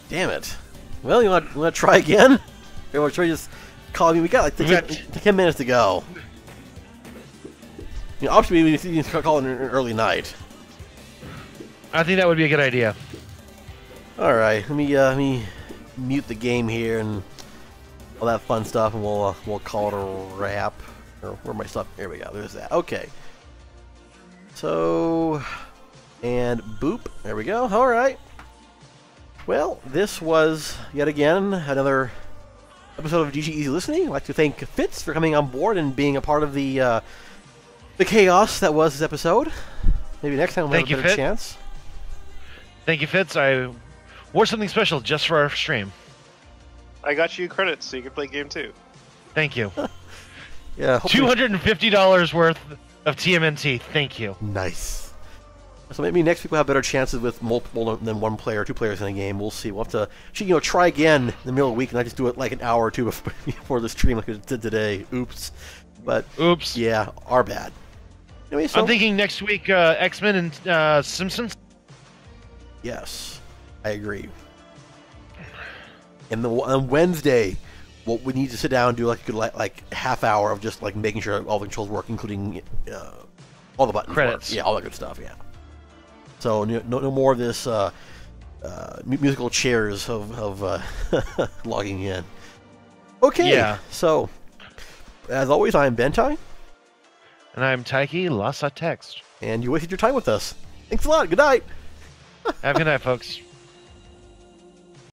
Damn it. Well, you want, you want to try again? Or should we just call me? We got like 10, got- 10 minutes to go. You know, obviously, we can call it an early night. I think that would be a good idea. All right, let me uh, let me mute the game here and all that fun stuff, and we'll uh, we'll call it a wrap. Or where my stuff? Here we go. There's that. Okay. So, and boop. There we go. All right. Well, this was yet again another episode of GG Easy Listening. I'd like to thank Fitz for coming on board and being a part of the uh, the chaos that was this episode. Maybe next time we'll Thank have you, a better Fitz. chance. Thank you, Fitz. I wore something special just for our stream. I got you credits so you can play game two. Thank you. Yeah. Two hundred and fifty dollars worth of TMNT. Thank you. Nice. So maybe next week we'll have better chances with multiple than one player, two players in a game. We'll see. We'll have to, you know, try again in the middle of the week, and I just do it like an hour or two before, before the stream like we did today. Oops. But Oops. yeah, our bad. Anyway, so I'm thinking next week uh, X Men and uh, Simpsons. yes, I agree. And the on Wednesday, what we need to sit down and do like a good like, like half hour of just like making sure all the controls work, including uh, all the buttons. work. Credits. Yeah, all that good stuff. Yeah. So no, no, more of this uh, uh, musical chairs of, of uh, logging in. Okay. Yeah. So, as always, I'm Bentai, And I'm Taiki Lasa Text. and you wasted your time with us. Thanks a lot. Good night. Have a good night, folks.